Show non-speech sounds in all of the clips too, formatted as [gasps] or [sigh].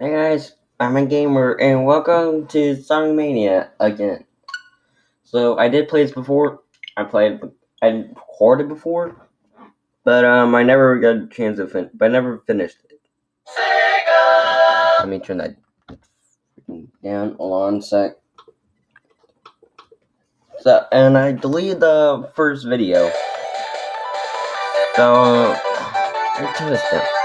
Hey guys, I'm a gamer and welcome to Sonic Mania again. So I did play this before. I played I recorded before, but um I never got a chance to fin but I never finished it. Let me turn that down hold on a sec. So and I deleted the first video. So I turn this down.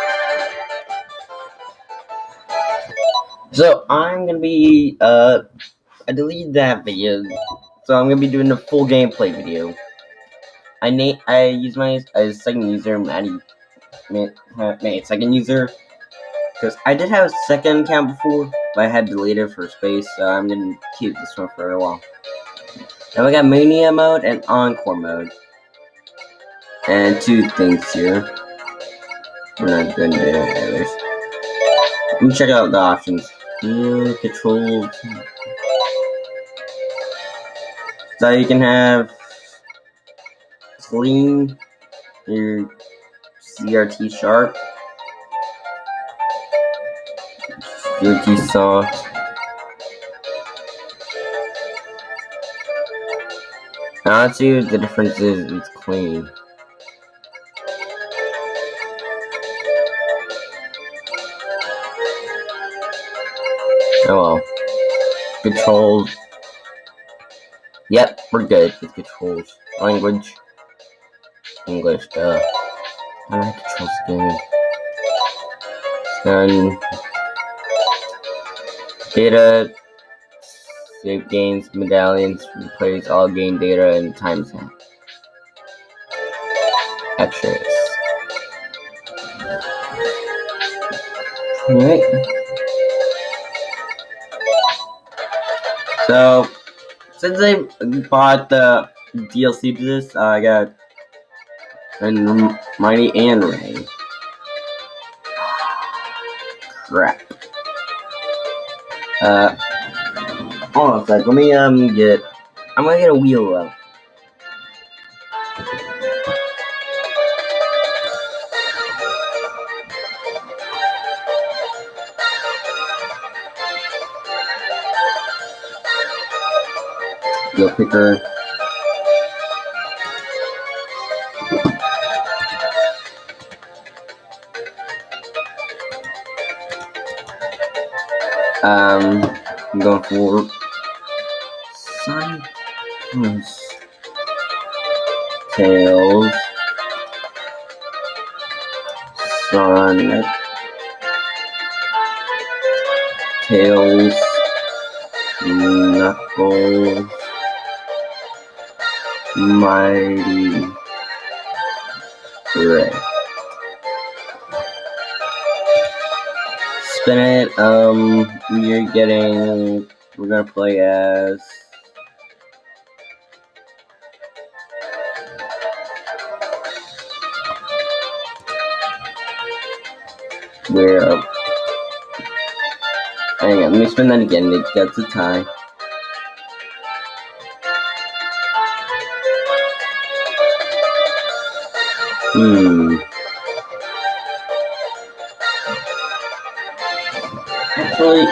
So I'm gonna be uh I deleted that video. So I'm gonna be doing a full gameplay video. I name I use my as second user Maddie made second user because I did have a second account before, but I had deleted for space, so I'm gonna keep this one for a while. Now we got Mania mode and Encore mode. And two things here. We're not gonna do others. Let me check out the options. New controls. So you can have clean your CRT sharp, CRT soft. Honestly, the difference is it's clean. Well. Controls. Yep, we're good with controls. Language. English, duh. I like controls again. Then data save games, medallions, replays all game data and timestamp. Extras. Alright. So, since I bought the DLC to this, uh, I got and Mighty and Ray. Crap. Uh, hold on a sec. Let me um get. I'm gonna get a wheel out. Wheel picker. Um, I'm going for Sun Tails Sonic Tails Knuckles Mighty Ray. Spin it, um, we're getting, we're gonna play as, we're, hang on, let me spin that again, it gets a tie. Hmm. Actually,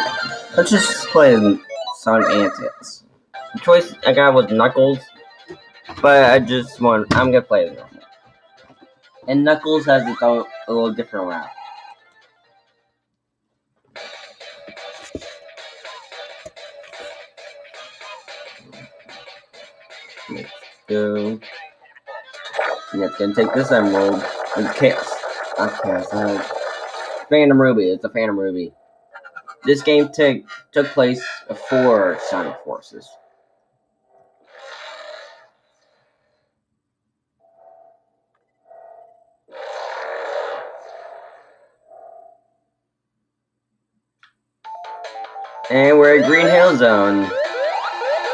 let's just play Sonic and Tails. The choice I got was Knuckles, but I just want, I'm gonna play it. And Knuckles has its own, a little different route. Let's go. It's gonna take this emerald and chaos. Not chaos, uh, Phantom Ruby. It's a Phantom Ruby. This game took took place before Sonic Forces. And we're at Green Hill Zone.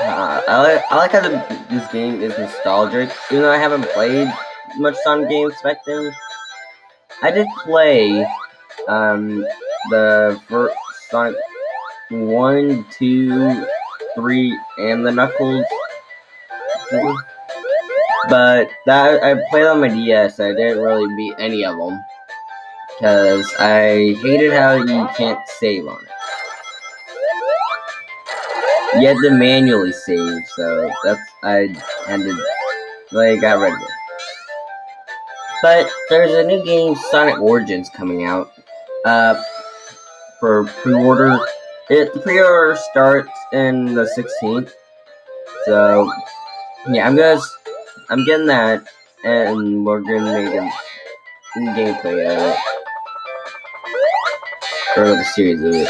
Uh, I, like, I like how the, this game is nostalgic, even though I haven't played much Sonic games back then. I did play um, the first Sonic 1, 2, 3, and the Knuckles. But that I played on my DS. I didn't really beat any of them. because I hated how you can't save on it. You had to manually save, so that's I to like got rid of it. But there's a new game, Sonic Origins, coming out. Uh, for pre-order. It pre-order starts in the 16th. So yeah, I'm gonna I'm getting that, and we're gonna make a gameplay of it, or a series of it.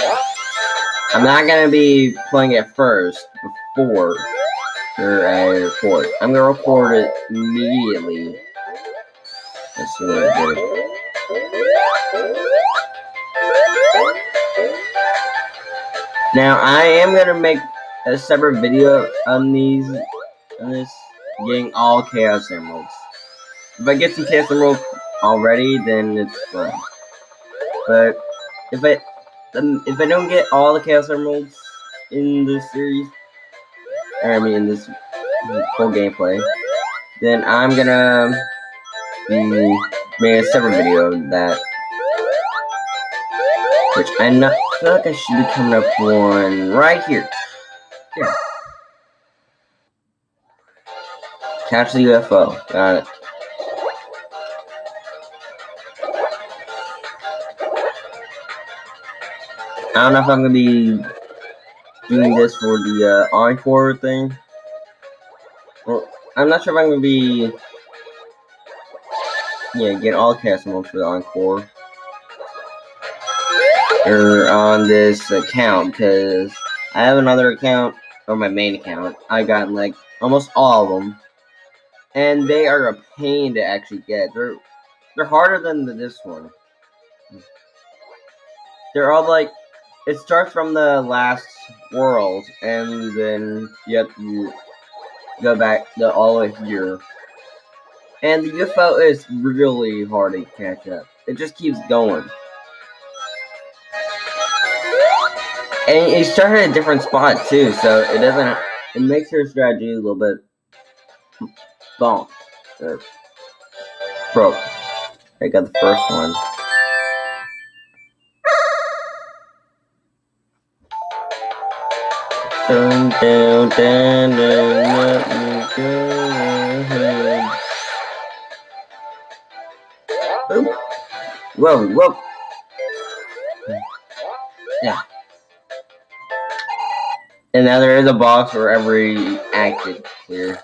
I'm not gonna be playing it first before or I record. I'm gonna record it immediately it. Now I am gonna make a separate video on these on this getting all chaos emeralds. If I get some chaos emeralds already, then it's fine. But if I um, if I don't get all the Chaos Emeralds in this series, or I mean in this full gameplay, then I'm gonna be made a separate video of that. Which I not feel like I should be coming up one right here. Yeah. Catch the UFO. Got it. I don't know if I'm gonna be doing this for the uh, encore thing. Well, I'm not sure if I'm gonna be yeah get all cast modes for the encore or on this account because I have another account or my main account. I got like almost all of them, and they are a pain to actually get. They're they're harder than the, this one. They're all like it starts from the last world, and then you have to go back the all the way here. And the UFO is really hard to catch up. It just keeps going. And you start at a different spot too, so it doesn't. It makes her strategy a little bit bonk or broke. I got the first one. Dun, dun, dun, Whoa, whoa. Yeah. And now there is a box for every acted clear.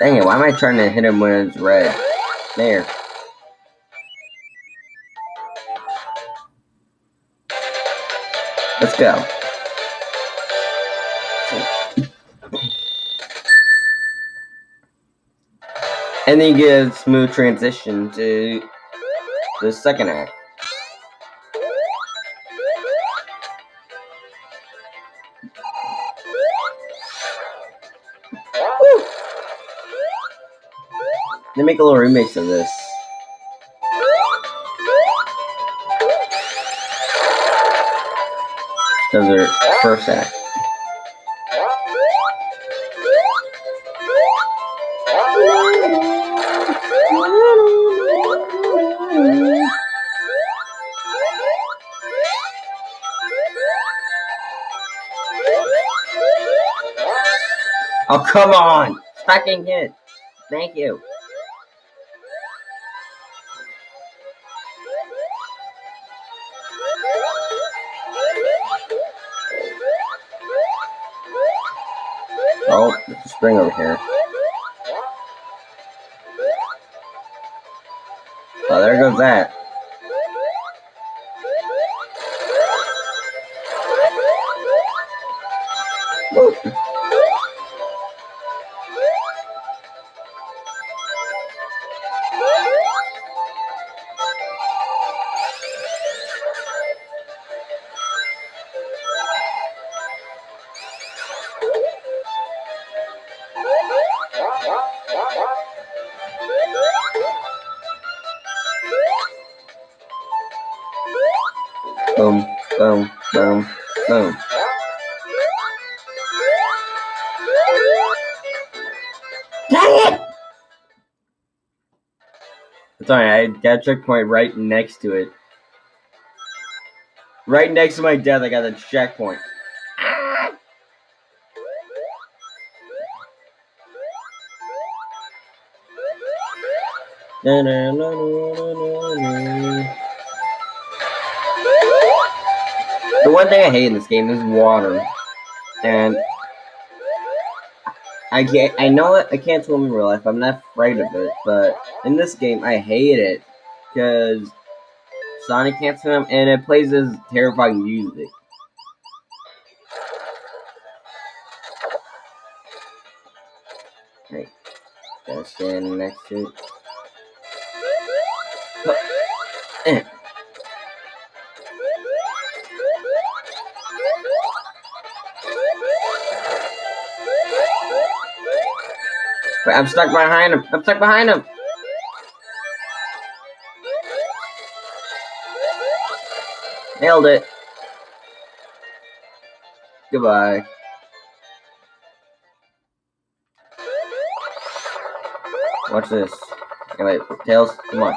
Dang it, why am I trying to hit him when it's red? There. Go. And then you get a smooth transition to the second act. Woo. They make a little remix of this. Of their first act. Oh, come on! Fucking hit! Thank you. Spring over here. Oh, there goes that. Sorry, I got a checkpoint right next to it. Right next to my death, I got a checkpoint. Na, na, na, the one thing I hate in this game is water, and I can't. I know it. I can't swim in real life. I'm not afraid of it, but in this game, I hate it because Sonic can't swim, and it plays this terrifying music. Right, gotta stand next to it. I'm stuck behind him. I'm stuck behind him. Nailed it. Goodbye. Watch this. Okay, wait, Tails, come on.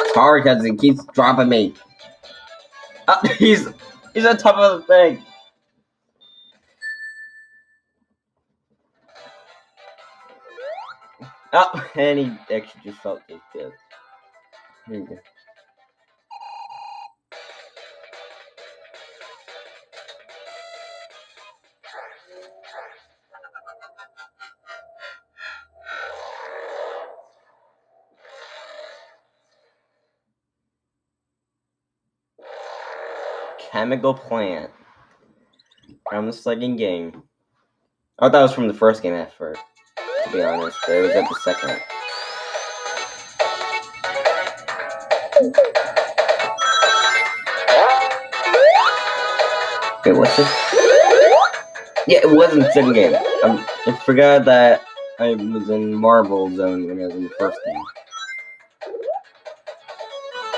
It's because it keeps dropping me. [laughs] He's he's on top of the thing. Oh, and he actually just felt his death. There you go. Chemical plant. From the second game. I thought that was from the first game at first, to be honest, but it was at the second. Wait, what's this? Yeah, it wasn't the second game. Um, I forgot that I was in Marble Zone when I was in the first game.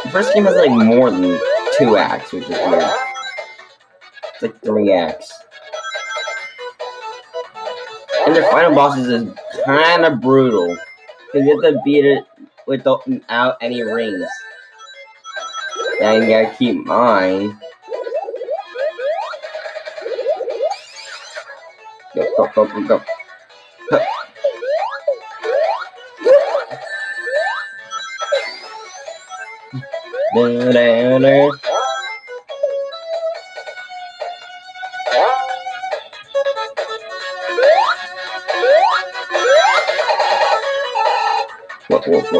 The first game has like more than two acts, which is weird. It's like three acts. And the final bosses is kind of brutal. Because you have to beat it without any rings. And you gotta keep mine. Go, go, go, go, go. Da, da, da. There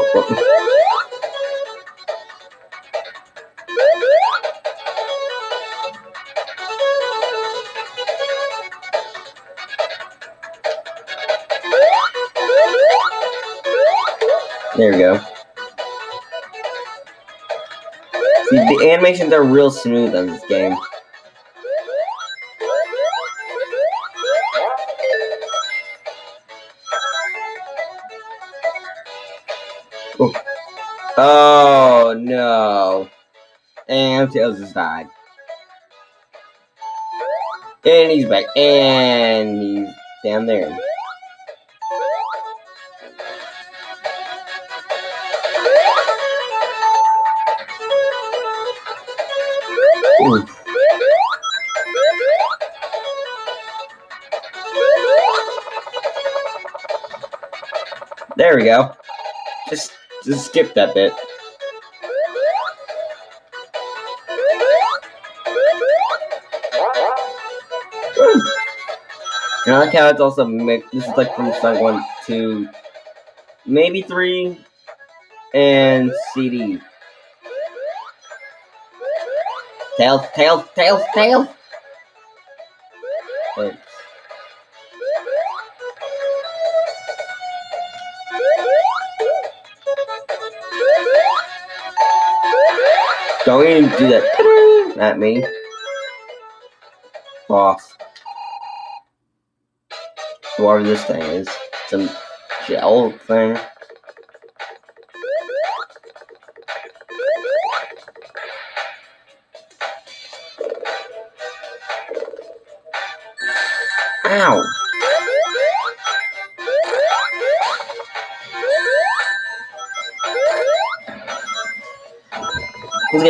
we go. See, the animations are real smooth on this game. Oh no. And Tails just died. And he's back. And he's down there. There we go. Just just skip that bit. And I like how it's also mixed. This is like from Sonic 1, 2, maybe 3, and CD. Tails, tails, tails, tails! Don't even do that at me. Boss. Whatever this thing is. Some gel thing.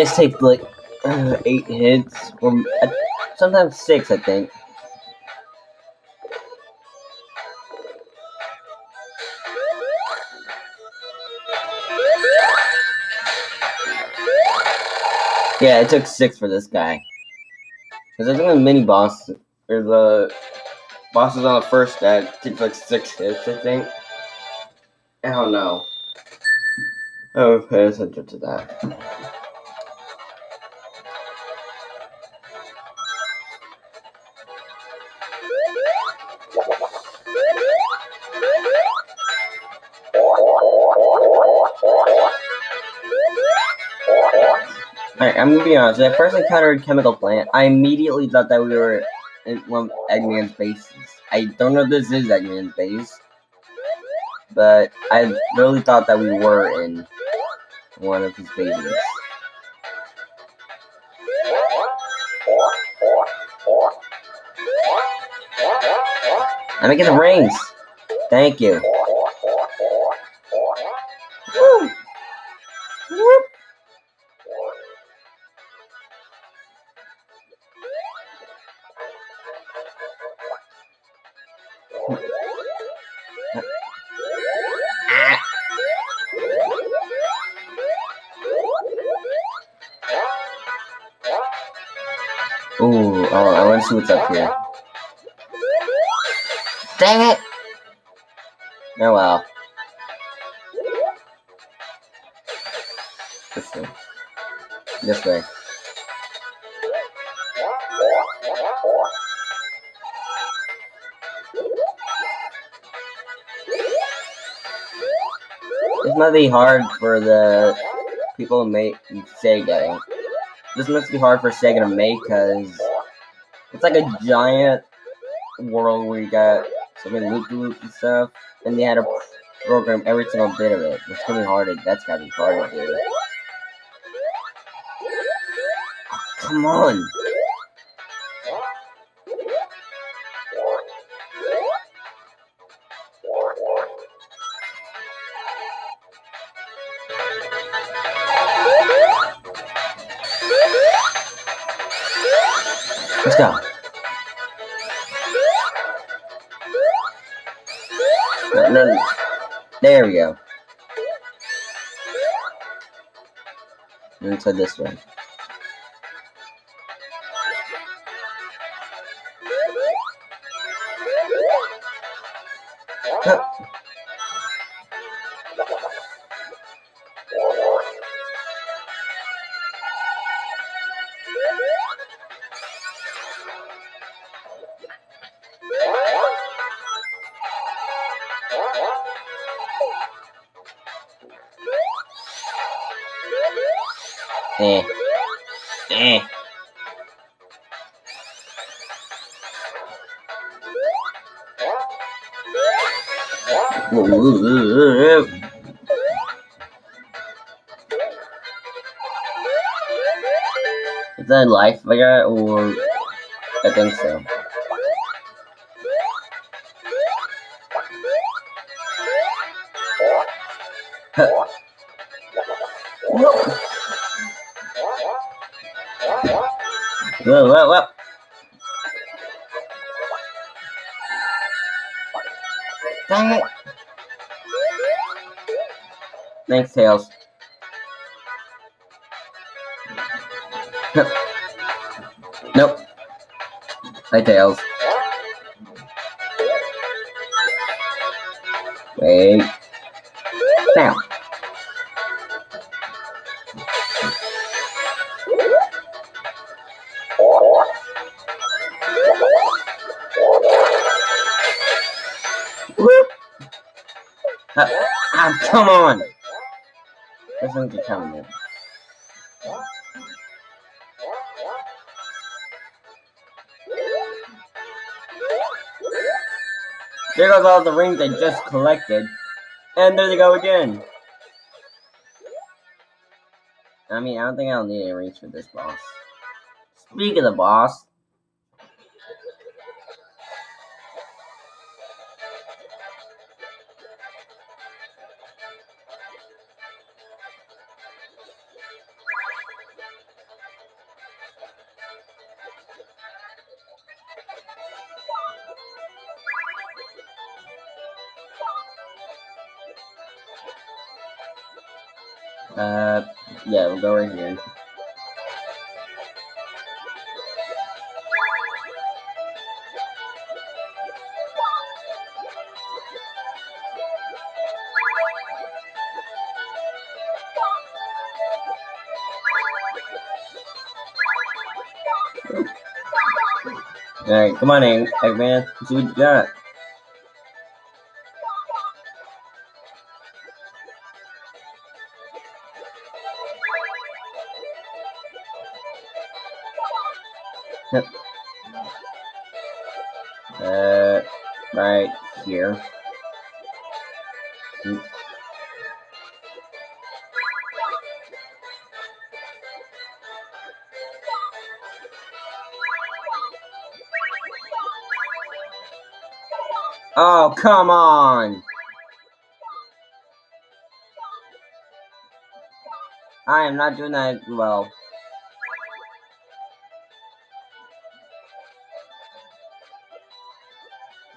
Guys take like uh, eight hits, or uh, sometimes six, I think. Yeah, it took six for this guy. Because I think the mini boss, or the bosses on the first deck, takes like six hits, I think. I don't know. I would pay attention to that. I'm gonna be honest. When I first encountered Chemical Plant, I immediately thought that we were in one of Eggman's bases. I don't know if this is Eggman's base, but I really thought that we were in one of his bases. I'm making the rings. Thank you. See what's up here. Dang it! Oh well. This way. This way. This might be hard for the people who make Sega. This must be hard for Sega to make because it's like a giant world where you got so many loop loops and stuff, and they had to program every single bit of it. It's gonna be hard. That's gotta be hard to do. Come on. There we go. Inside this way. Huh. Oh. That life got, or I think so. Whoa, whoa, whoa. Dang it. Thanks, Tails. Hi, Tails. All the rings I just collected. And there they go again. I mean, I don't think I'll need any rings for this boss. Speak of the boss. Come on, Egg Eggman. Let's see what you got. Yep. Uh, right here. Come on! I am not doing that well.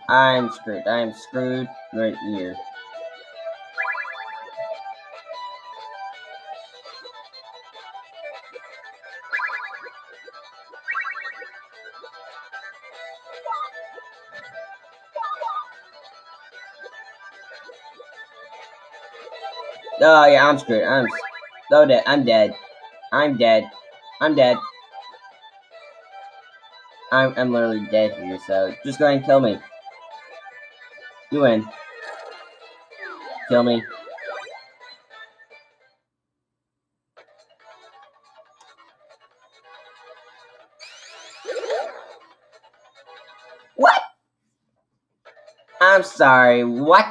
I'm screwed. I'm screwed right here. Oh yeah, I'm screwed. I'm so dead. I'm dead. I'm dead. I'm dead. I'm I'm literally dead here. So just go ahead and kill me. You win. Kill me. What? I'm sorry, what?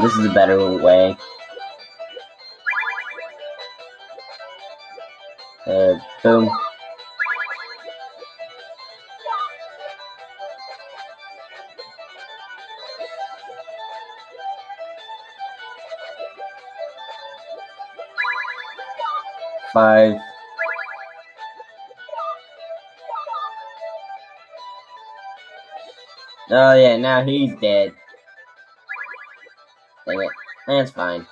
This is a better way. Uh, boom. Five. Oh yeah, now he's dead. That's fine.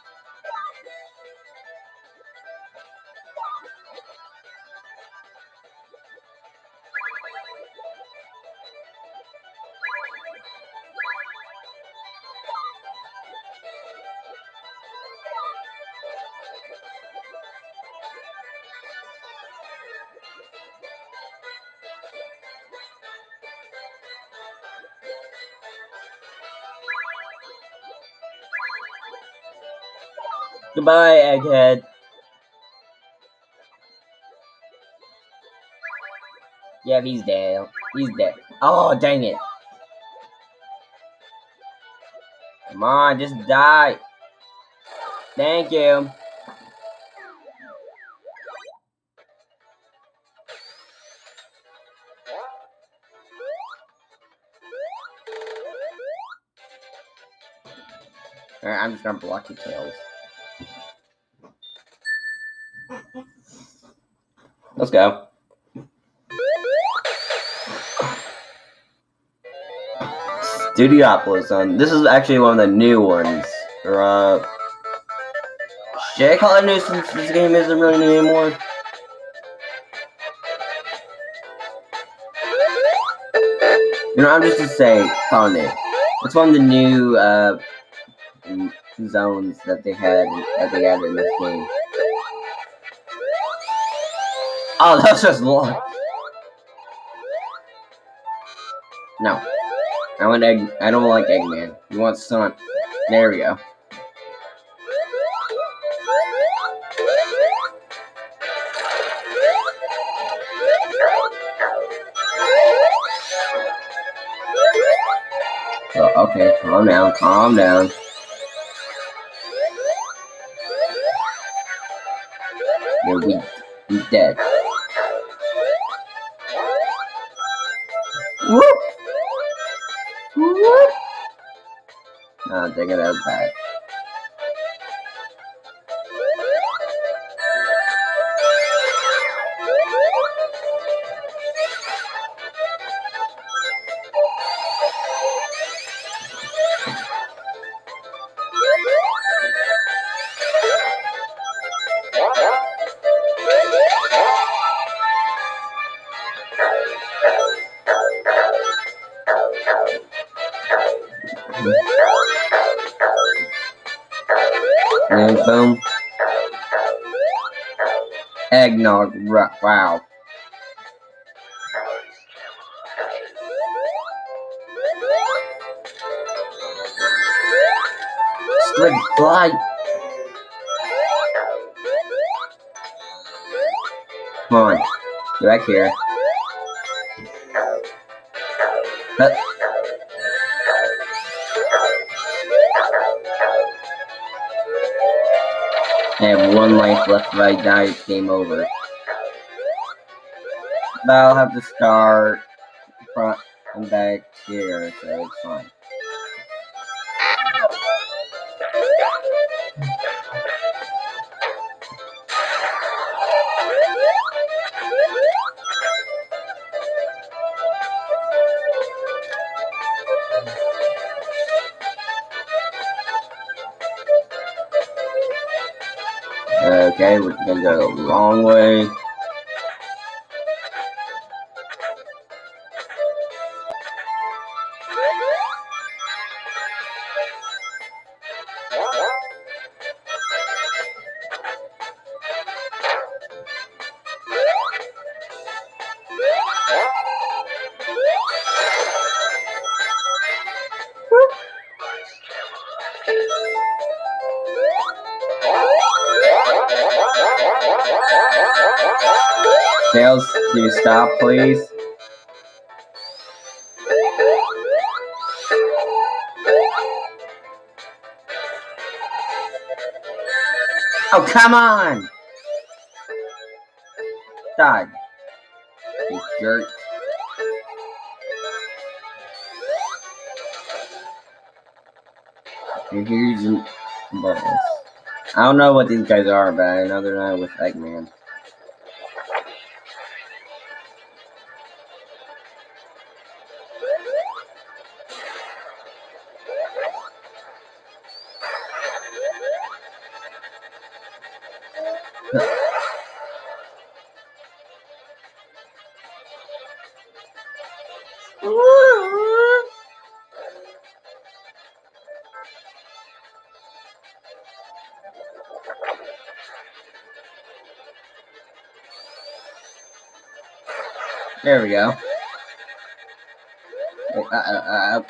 Goodbye, Egghead. Yeah, he's dead. He's dead. Oh, dang it. Come on, just die. Thank you. Alright, I'm just gonna block your tails. Let's go. Studiopolis. Um, this is actually one of the new ones. Or, uh, should I call it new since this game isn't really new anymore? You know, I'm just gonna say, calling it. It's one of the new uh, zones that they had that they added in this game. Oh, that's just long. No. I want egg. I don't like Eggman. You want Sun. There we go. Oh, okay, calm down, calm down. It out back. To start front and back here, so it's fine. Okay, we're gonna go the long way. Come on! Die. You jerk. And here's boss. I don't know what these guys are, but I know they're not with Eggman. There we go. Uh, uh, uh,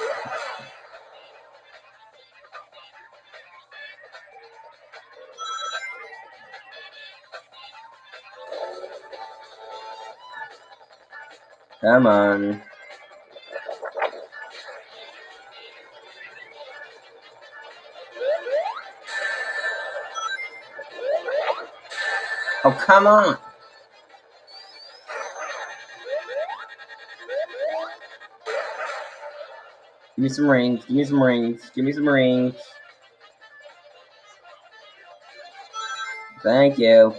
Come on. Oh, come on. Give me some rings. Give me some rings. Give me some rings. Thank you.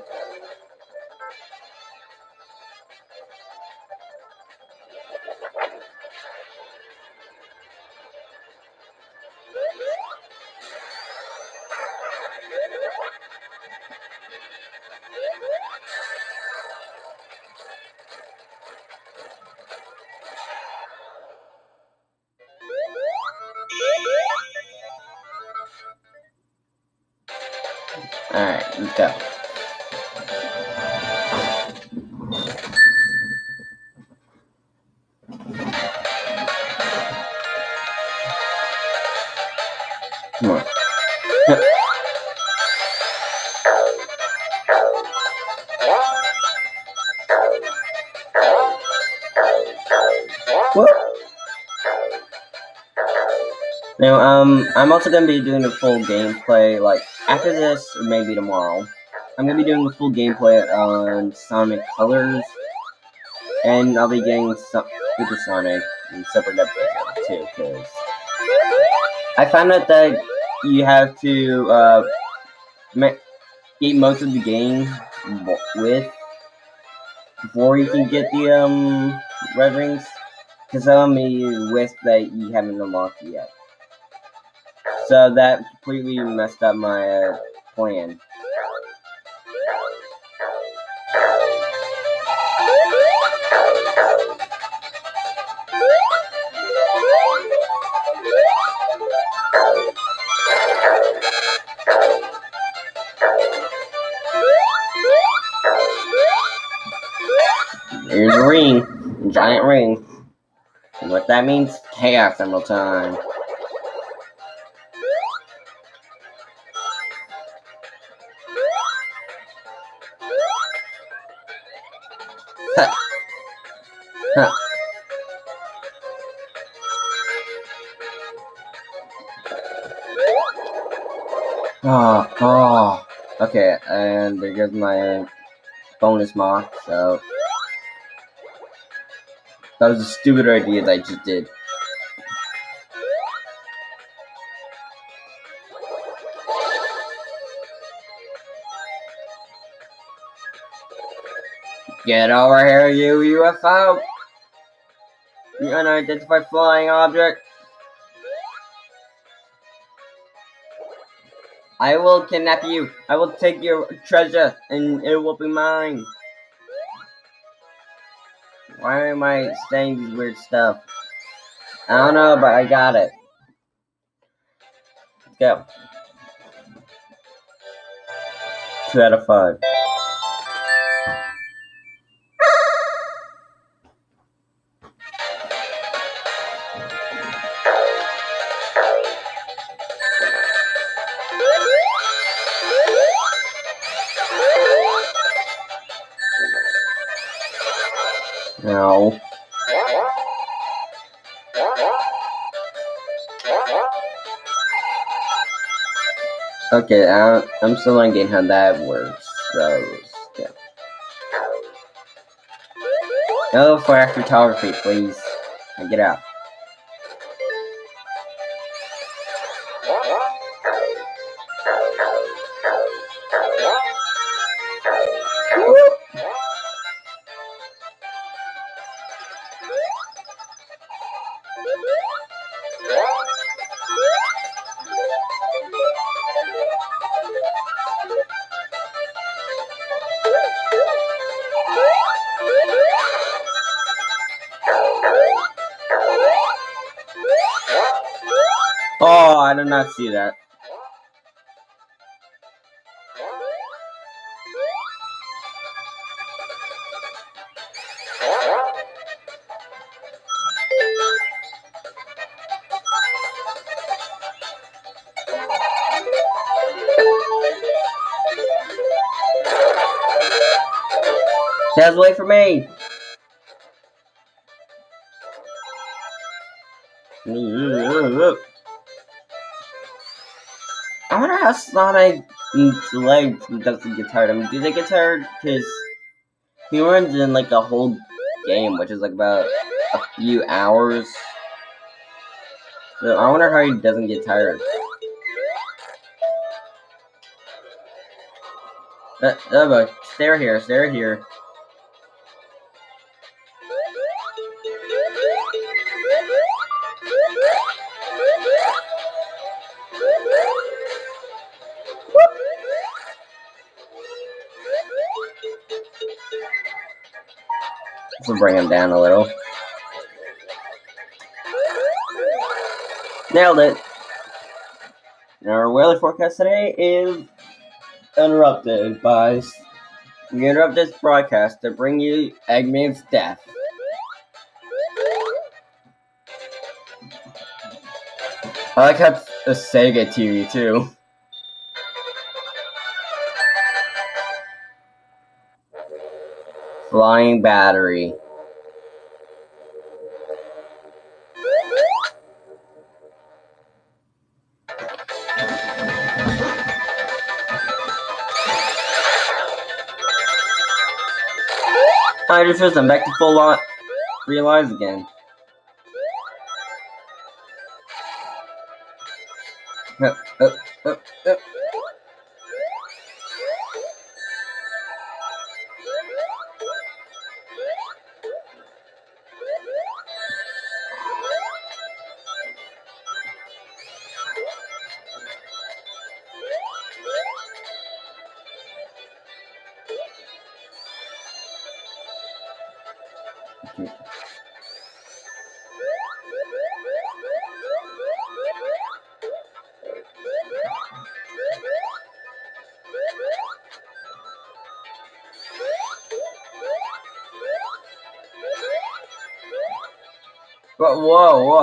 I'm also gonna be doing a full gameplay, like, after this, or maybe tomorrow. I'm gonna be doing a full gameplay on Sonic Colors, and I'll be getting Super Sonic in separate episodes, too, because I found out that you have to, uh, get most of the game with before you can get the, um, red rings. Because some of me wish that you haven't unlocked yet. So that completely messed up my uh, plan. Here's a ring. A giant ring. And what that means? Chaos Emerald time. Okay, and there goes my bonus mark, so... That was a stupid idea that I just did. Get over here, you UFO! You unidentified flying object! I will kidnap you. I will take your treasure, and it will be mine. Why am I saying these weird stuff? I don't know, but I got it. Let's go. Two out of five. Okay, I, I'm still not getting how that works. So, yeah. No flash photography, please. And get out. I wonder how Sonic legs doesn't get tired. I mean, do they get tired? Because he runs in like a whole game, which is like about a few hours. So I wonder how he doesn't get tired. Uh, oh boy, stay here, stay here. Down a little. Nailed it. Our weather forecast today is interrupted by. We interrupt this broadcast to bring you Eggman's death. I like how it's a Sega TV too. Flying battery. I'm back to full lot three lives again. Up, up, up, up.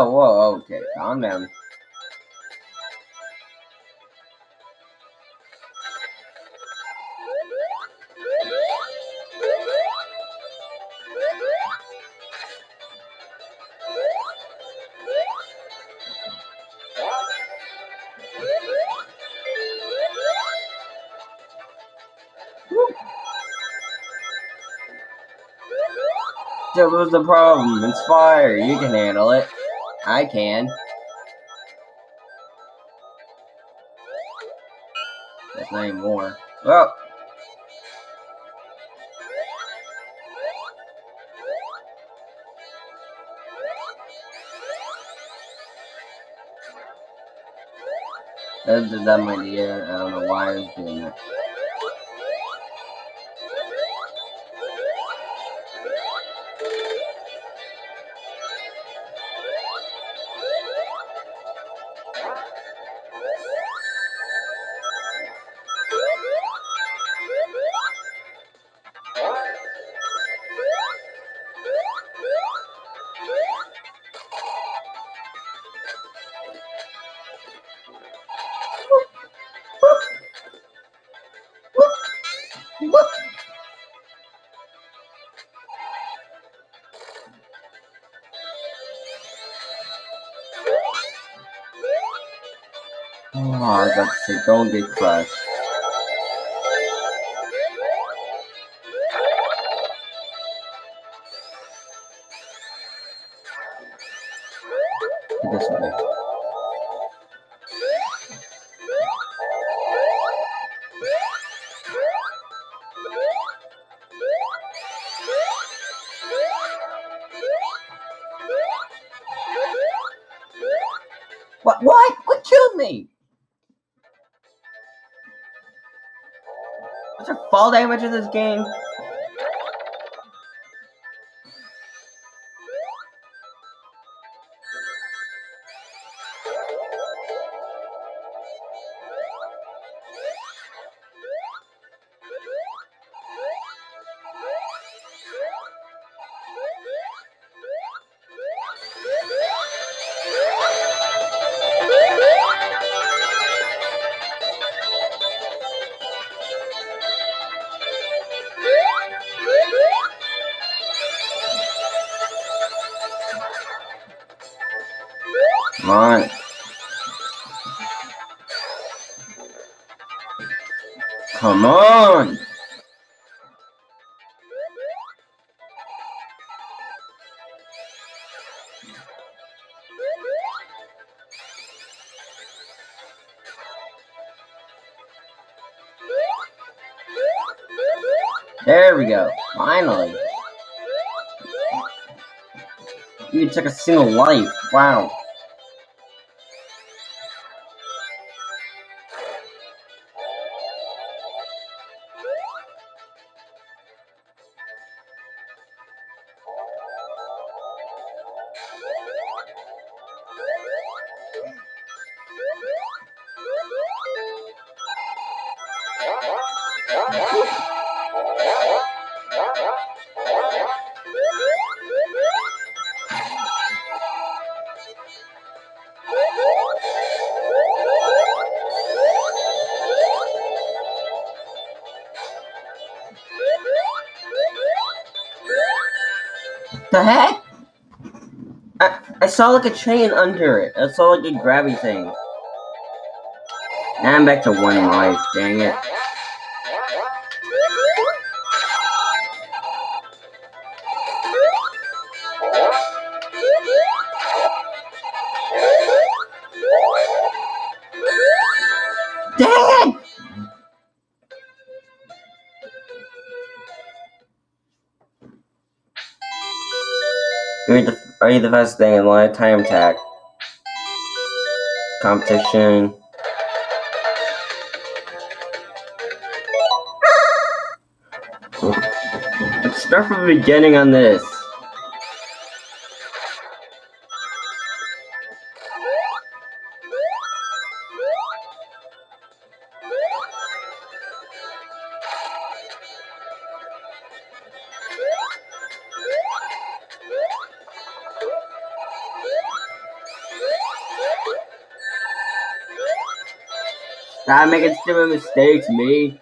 Whoa, whoa, okay, calm down. That was the problem. It's fire. You can handle it. I can. That's not anymore. Well. That's a dumb idea. I don't know why I was doing that. Say, don't get crushed. Is there fall damage in this game? Took a single life. Wow. Saw like a chain under it. I saw like a grabby thing. Now I'm back to one life, dang it. The, best thing in lifetime attack? Competition. Start from the beginning on this. Making stupid mistakes, me.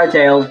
My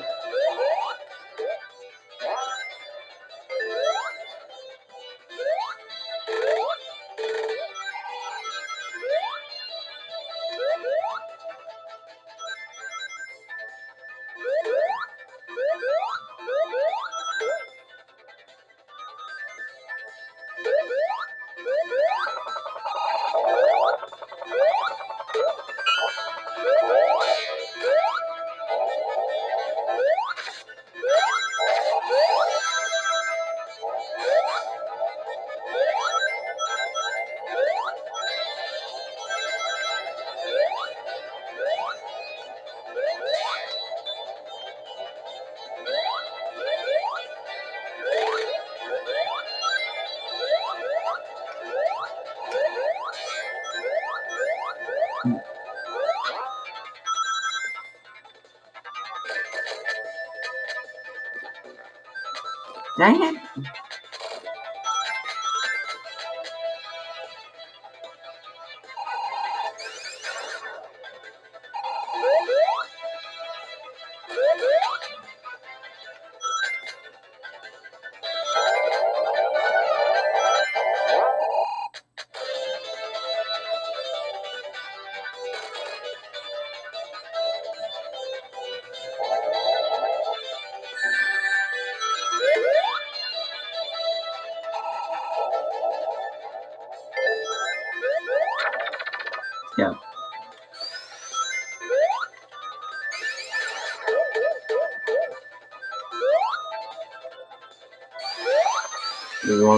Dang it.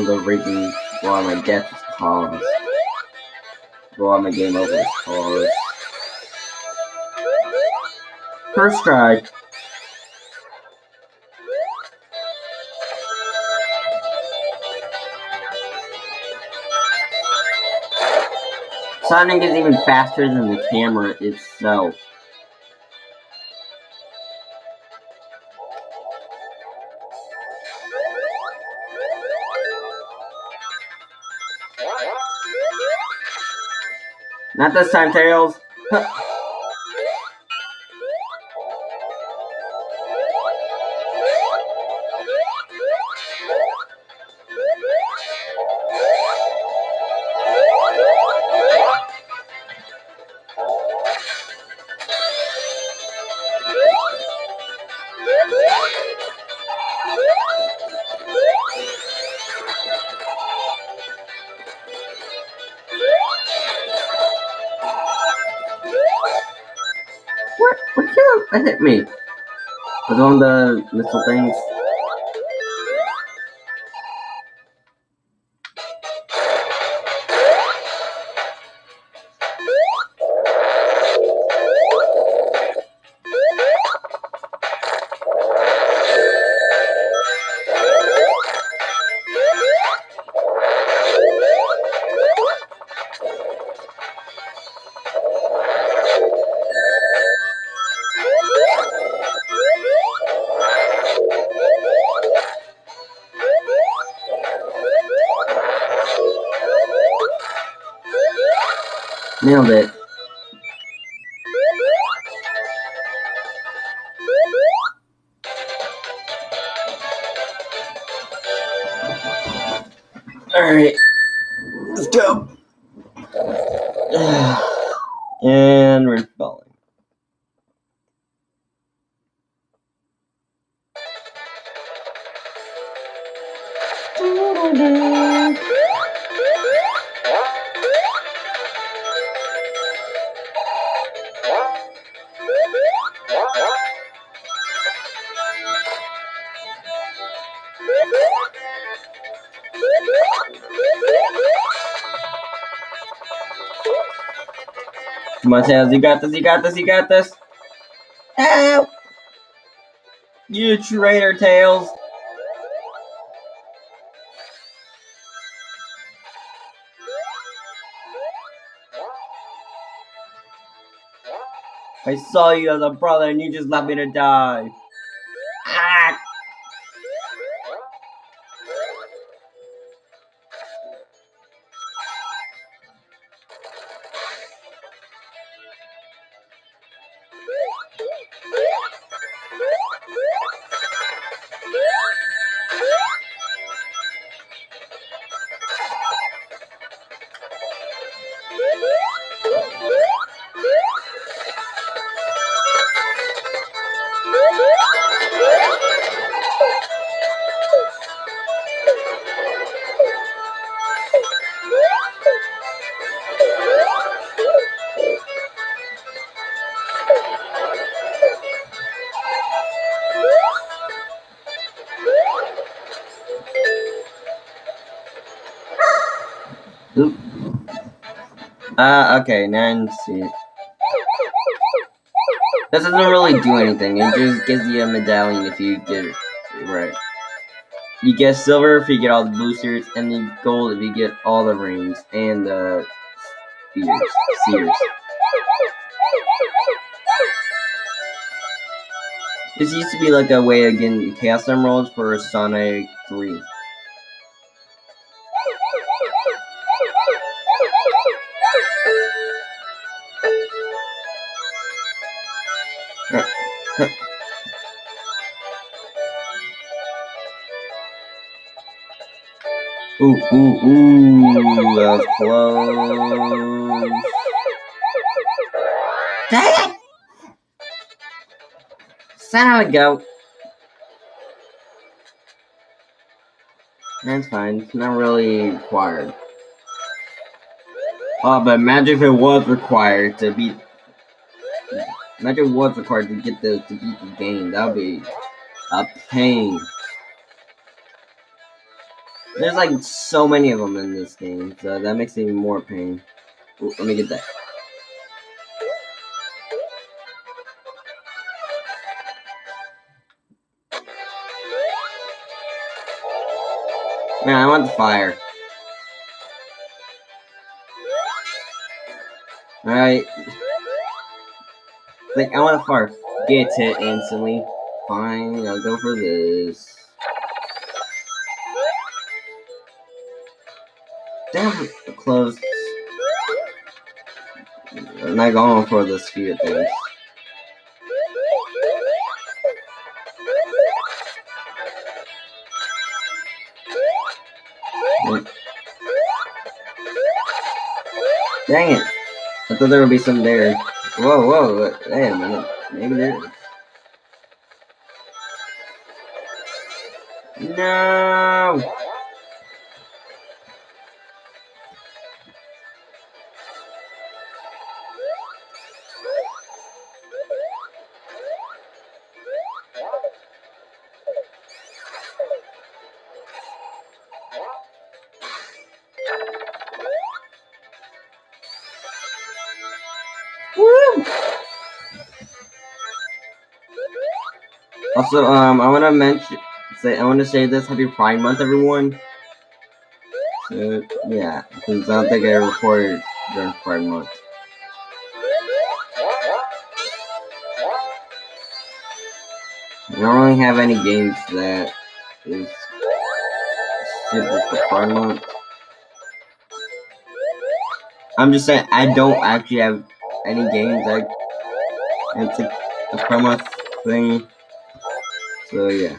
longer written while my death is caused. While my game over is caused. First strike. Sonic is even faster than the camera itself. Not this time, Tails. [laughs] the little things. Nailed it. On, you got this, you got this, you got this. Ow! You traitor, Tails. I saw you as a brother and you just left me to die. Okay, see. This doesn't really do anything. It just gives you a medallion if you get it right. You get silver if you get all the boosters, and then gold if you get all the rings and the spears. Sears. This used to be like a way of getting Chaos Emeralds for Sonic Ooh, ooh, ooh, that was close. Dang it! Son of a goat. That's fine, it's not really required. Oh, but imagine if it was required to beat. Imagine it was required to get the to beat the game. That would be a pain. There's like so many of them in this game, so that makes even more pain. Ooh, let me get that. Man, I want the fire. Alright. Like, I want to fart. Get it instantly. Fine, I'll go for this. Damn, close. I'm not going for the sphere things. Dang it! I thought there would be some there. Whoa, whoa, a. Maybe there is. No! Also, um, I want to mention, say, I want to say this Happy Pride Month, everyone. So, yeah, because I don't think I recorded during Pride Month. I don't really have any games that is suitable for Pride Month. I'm just saying, I don't actually have any games like it's a, a promo thing. So yeah.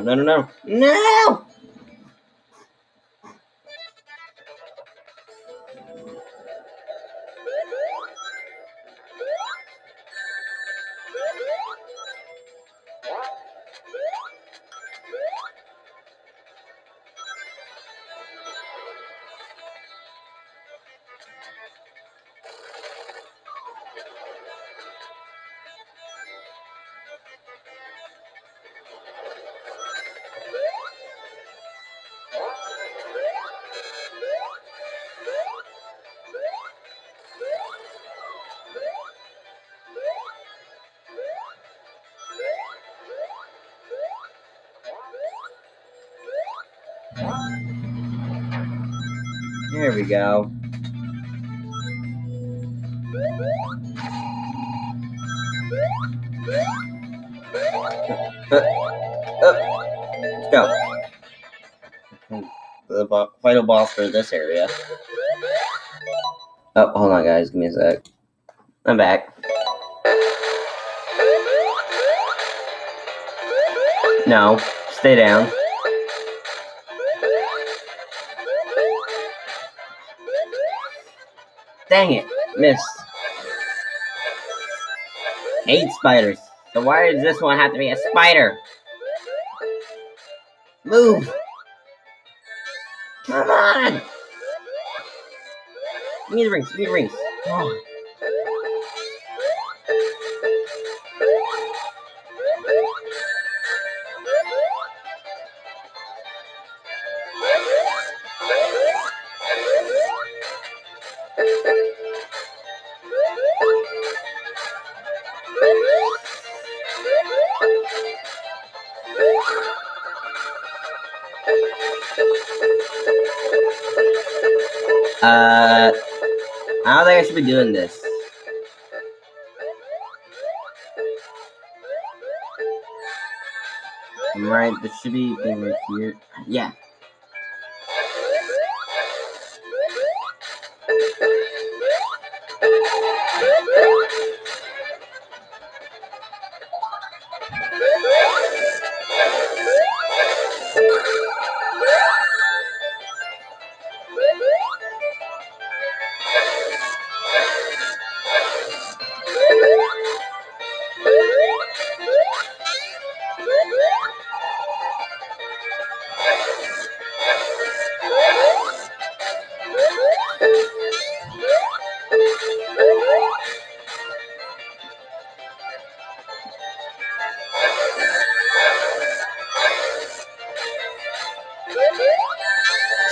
No, no, no, no. No! We go. Uh, uh, let's go. The bo- final boss for this area. Oh, hold on, guys. Give me a sec. I'm back. No, stay down. Dang it, missed. Hate spiders. So why does this one have to be a spider? Move! Come on! The rings, me rings. Should be right here. Yeah.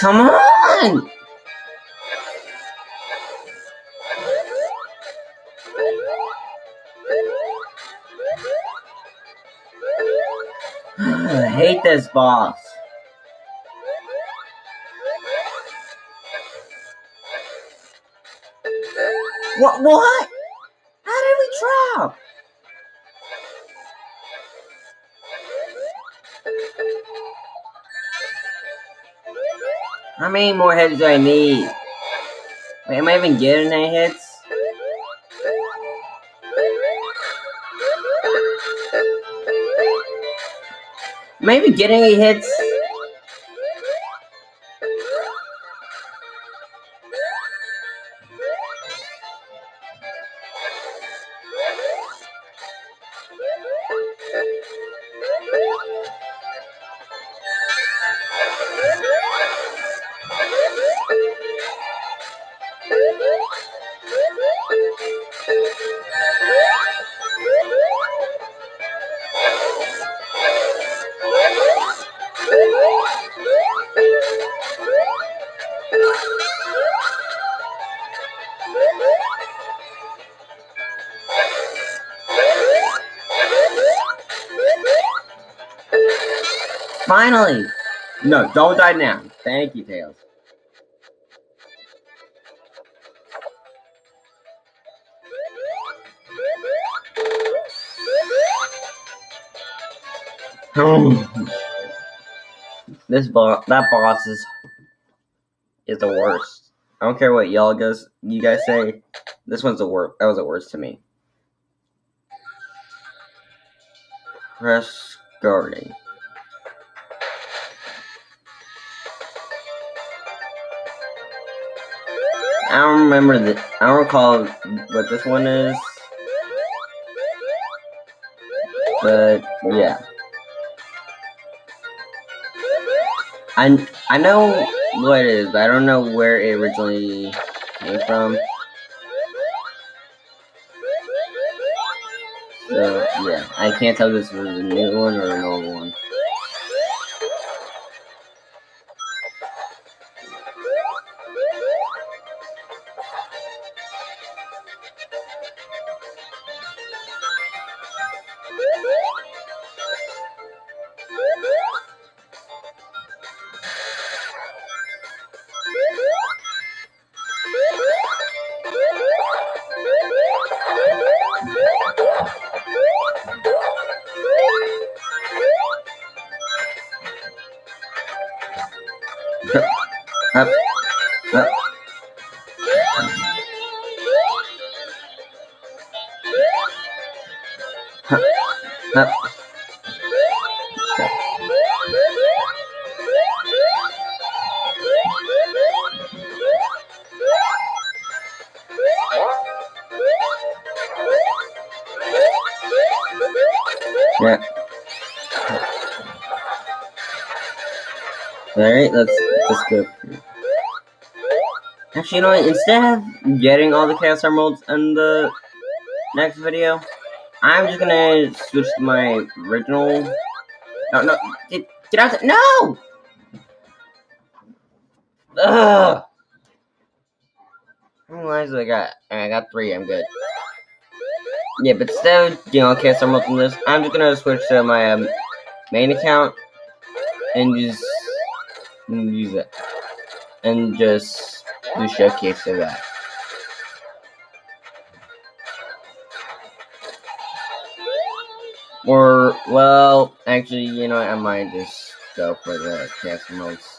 Come on! [sighs] I hate this boss. What? What? Many more hits do I need? Wait, am I even getting any hits? Am I even getting any hits? Don't die now. Thank you, Tails. [sighs] this boss, that boss is is the worst. I don't care what y'all guys you guys say. This one's the worst. That was the worst to me. Press Garden. I don't remember the. I don't recall what this one is. But yeah. I I know what it is, but I don't know where it originally came from. So yeah, I can't tell if this was a new one or an old one. You know what? Instead of getting all the Chaos Emeralds in the next video, I'm just gonna switch to my original. No, no, get, get out there! No! Ugh! How many lives I got? I got three. I'm good. Yeah, but instead of getting all Chaos Emeralds in this, I'm just gonna switch to my um, main account and just use it and just do showcase of that. Or, well, actually, you know, I might just go for the cast modes.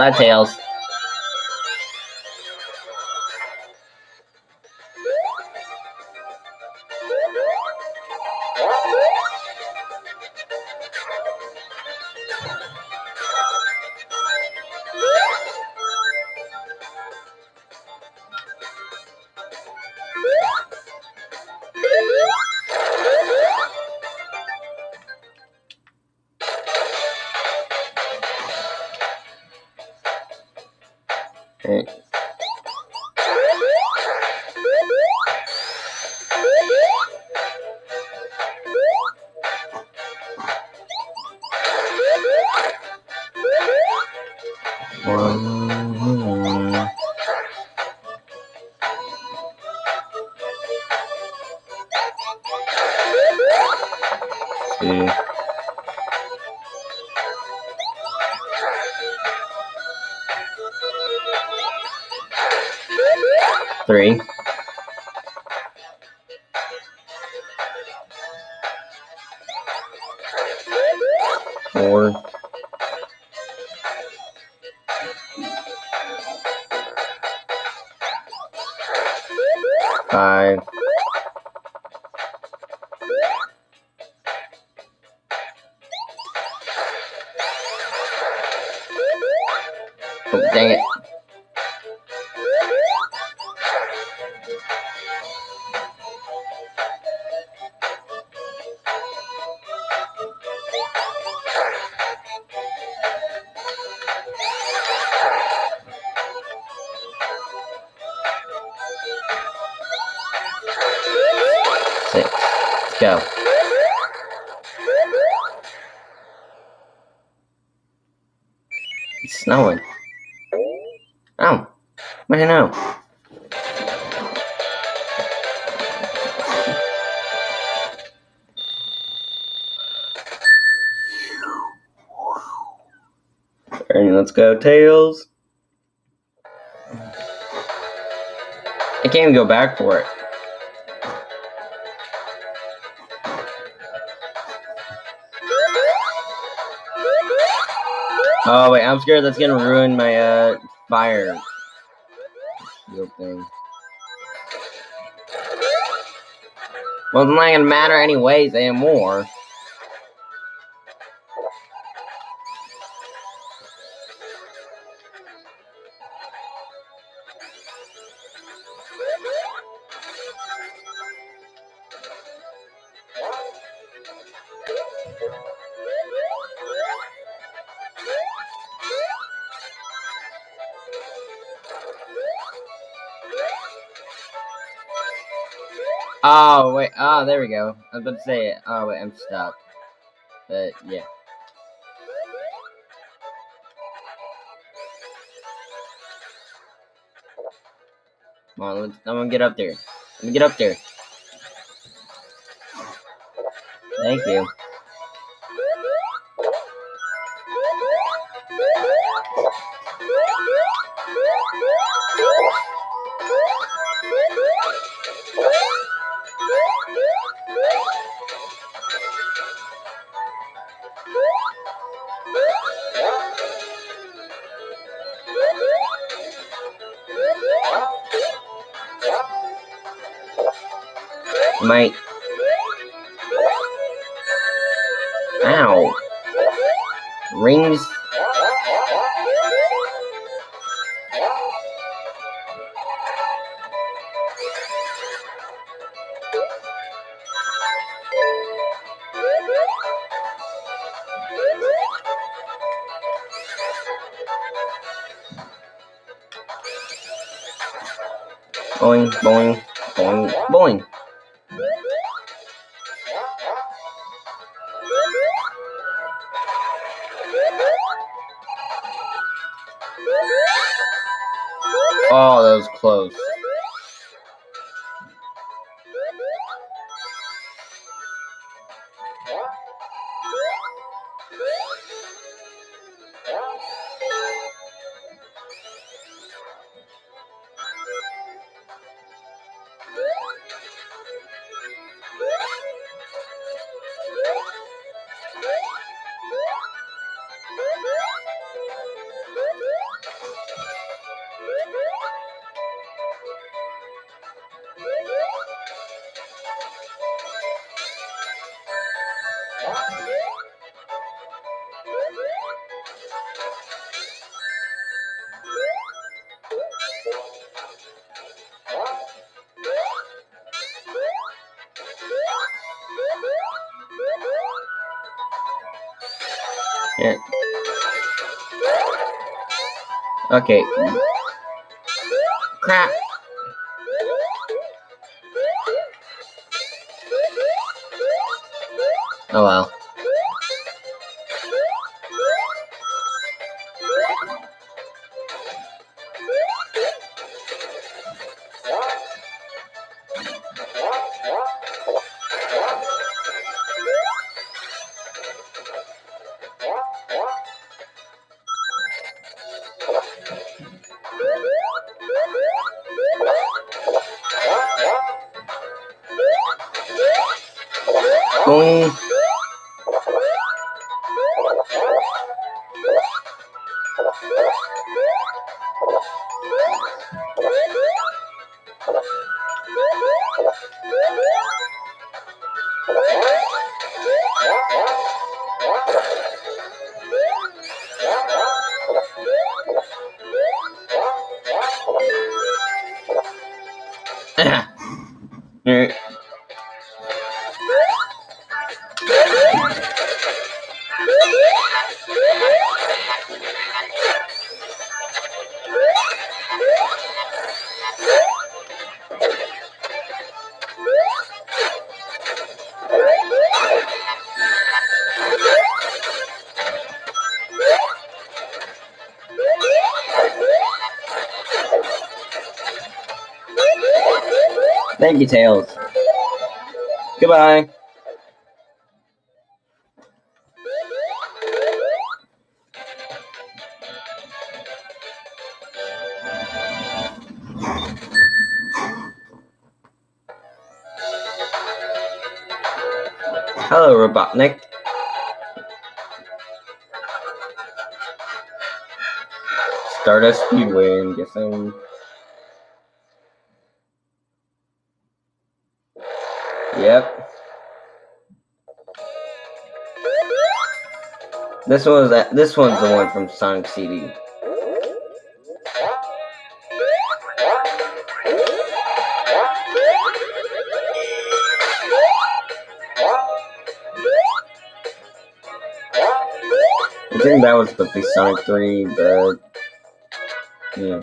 Bye, Tails. Let's go, Tails. I can't even go back for it. Oh wait, I'm scared that's gonna ruin my uh fire thing. Well, it's not gonna matter anyways anymore. Oh there we go. I was about to say, it. oh wait, I'm stuck. But yeah. Come on, let's, I'm gonna get up there. Let me get up there. Thank you. Yeah. Okay. Crap. Oh well. Thank you, Tails. Goodbye. Hello, Robotnik. Stardust Speedway, I'm guessing. This one's that. This one's the one from Sonic CD. I think that was the to Sonic 3, but yeah.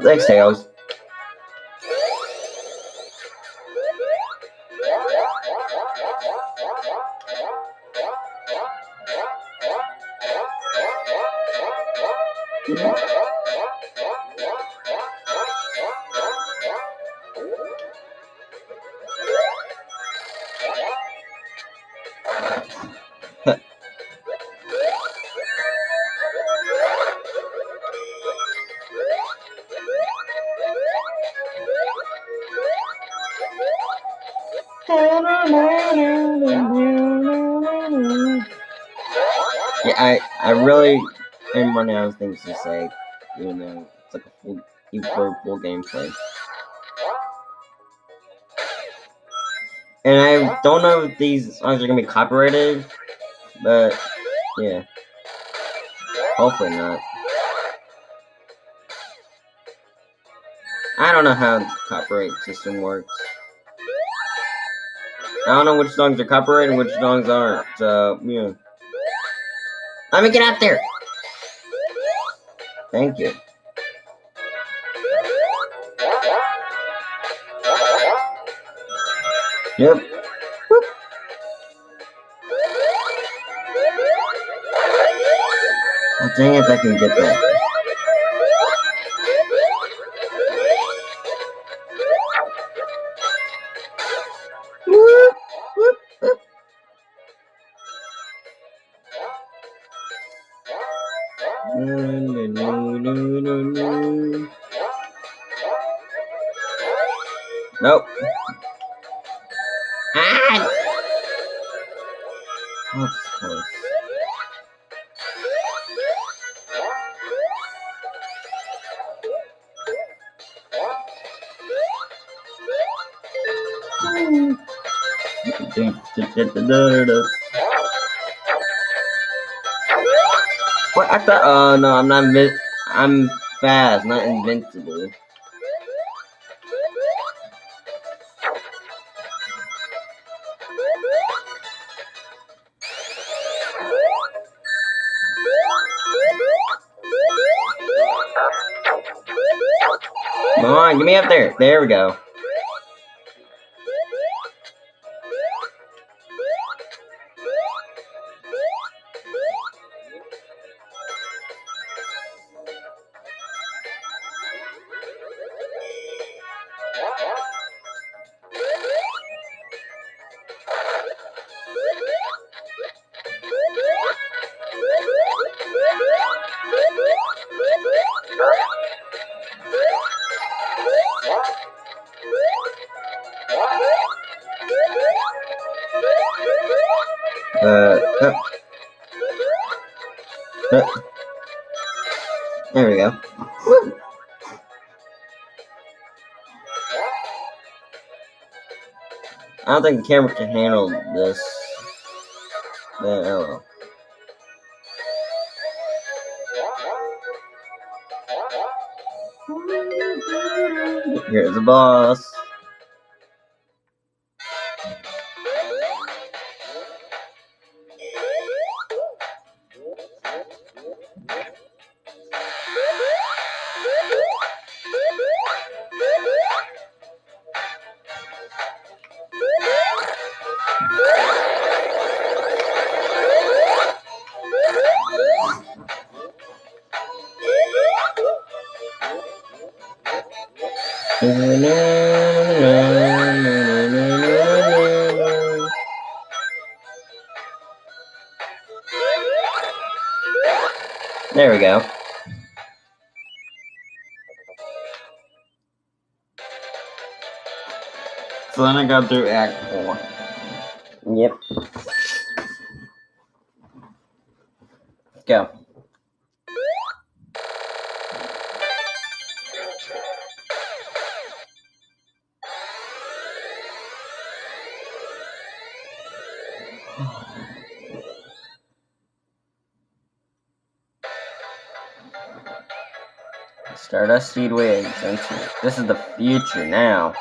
Thanks, tails. Things to say, even though it's like a full, even for full gameplay. And I don't know if these songs are gonna be copyrighted, but yeah, hopefully not. I don't know how the copyright system works. I don't know which songs are copyrighted and which songs aren't. So yeah. Let me get out there. Thank you. Yep. Whoop. Oh, dang it, I can get that. Oh no, I'm not. Invi- I'm fast, not invincible. Come on, get me up there. There we go. Don't think the camera can handle this. Here's the boss. Through Act 4. Yep. Go. Stardust Speedway Adventure. This is the future now.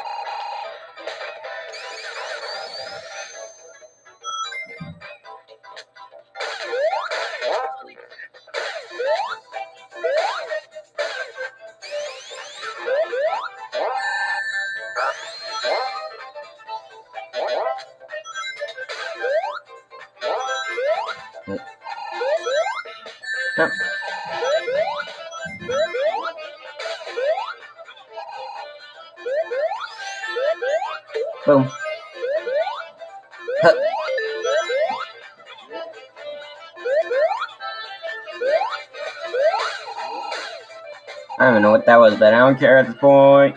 Was, but I don't care at this point.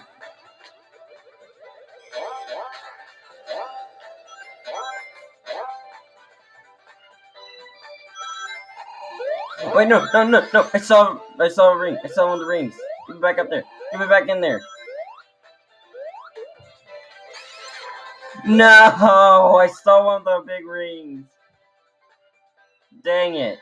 Wait, no, no, no, no! I saw, I saw a ring. I saw one of the rings. Give me back up there. Give me back in there. No, [laughs] I saw one of the big rings. Dang it.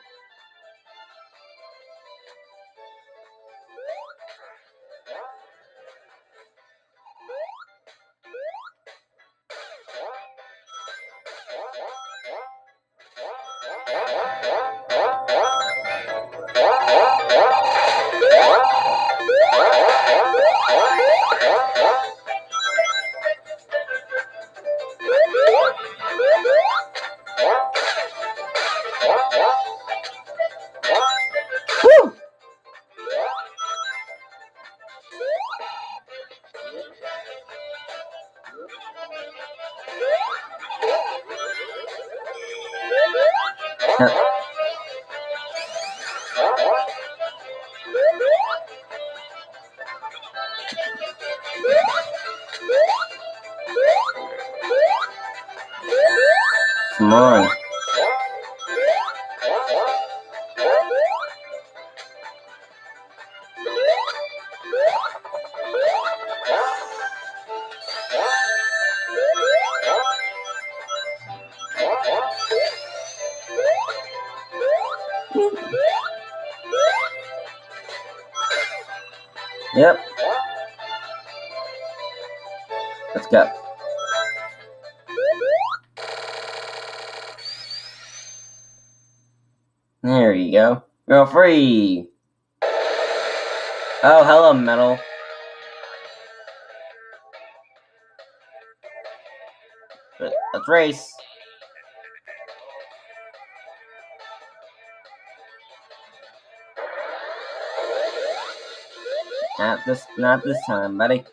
Not this, time, buddy.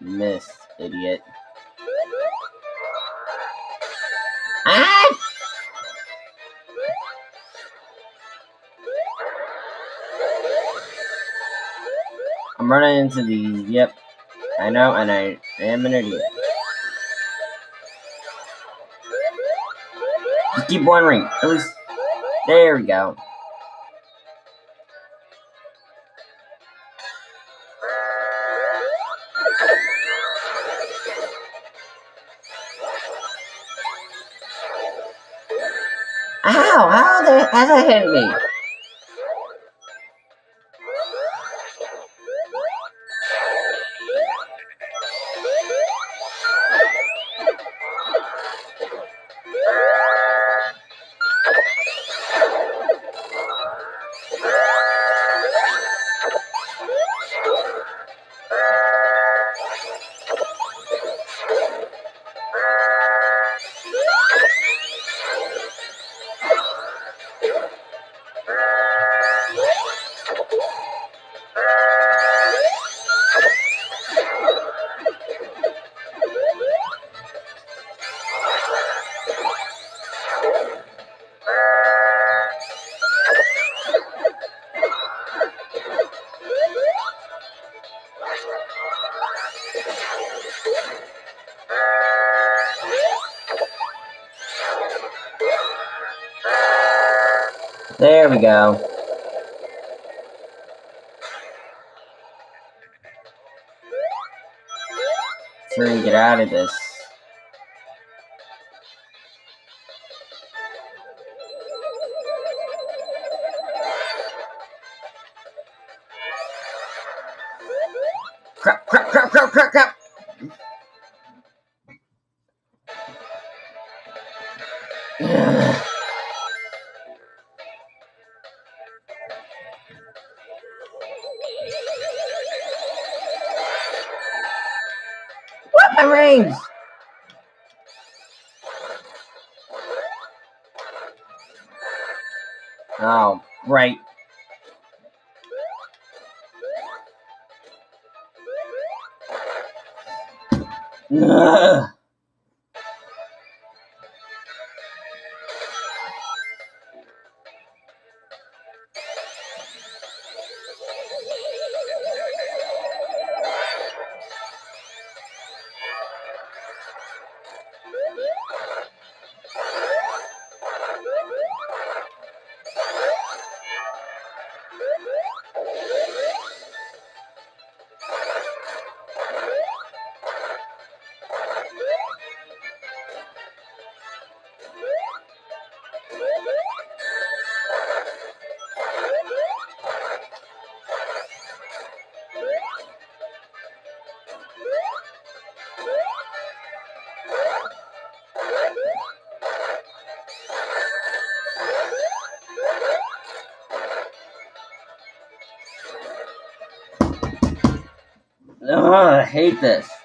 Miss, idiot. Ah! I'm running into these. Yep, I know, and I am an idiot. Just keep one ring. At least, there we go. Ow! How the how that hit me? We go. Can get out of this. Hate this.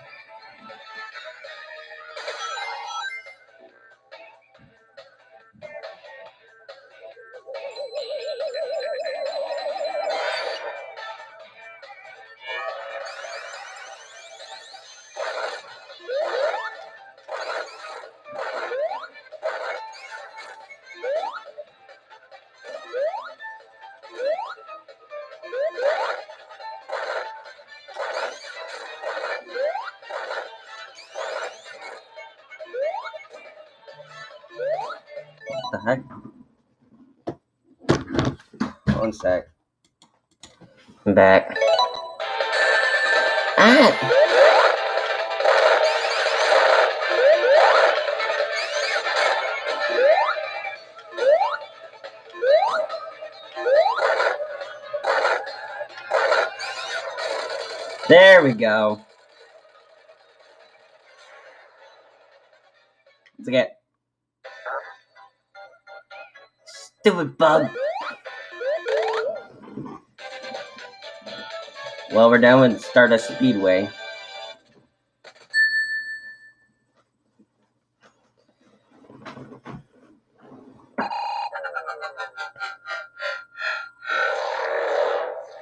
There we go. Let's get stupid bug. Well, we're down with Stardust Speedway.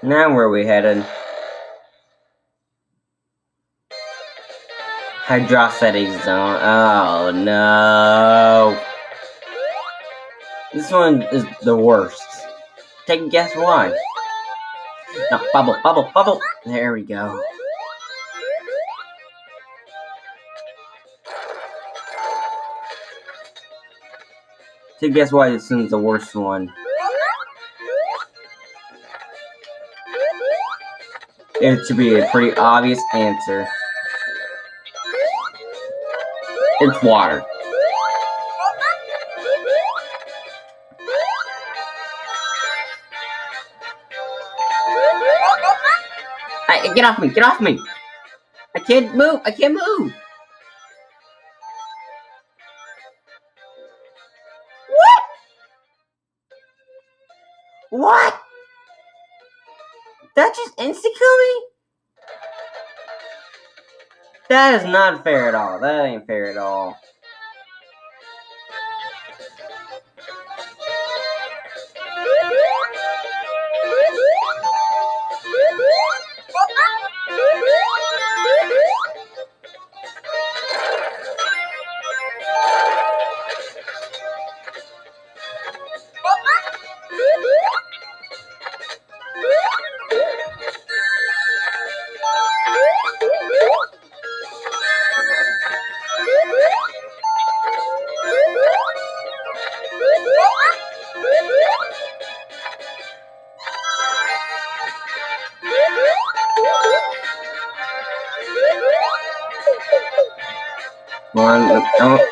Now where are we headed? Hydrocity Zone. Oh no. This one is the worst. Take a guess why. No, bubble, bubble, bubble. There we go. Take a guess why this one's the worst one. It should be a pretty obvious answer. It's water. Get off me! Get off me! I can't move! I can't move! That is not fair at all. That ain't fair at all.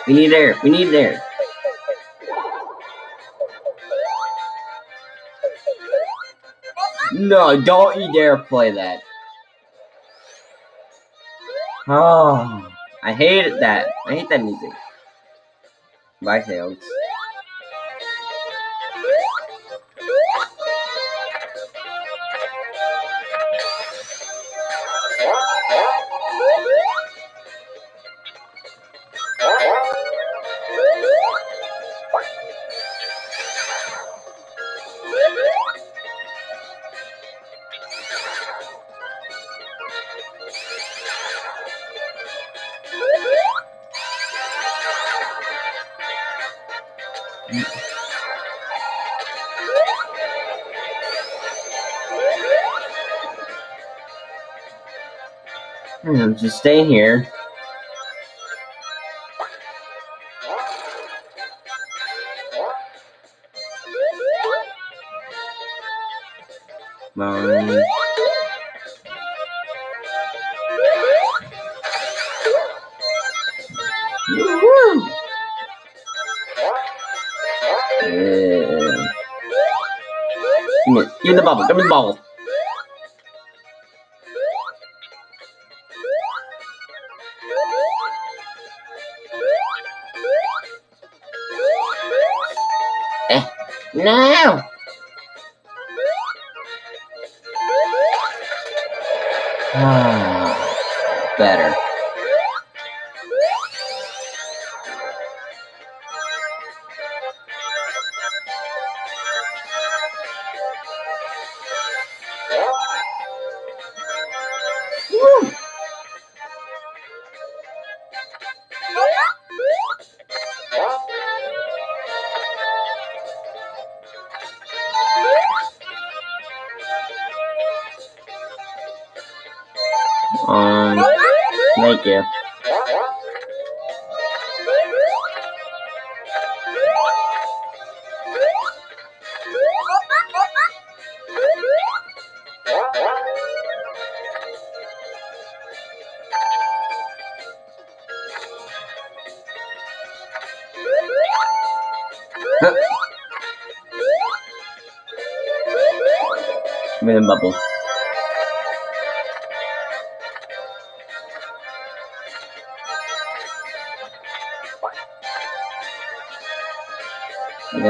We need air. We need air. No, don't you dare play that. Oh, I hate that. I hate that music. Bye, Tails. Just stay here. Woo! Yeah. The bubble. Give me the bubble. No. Ah, better.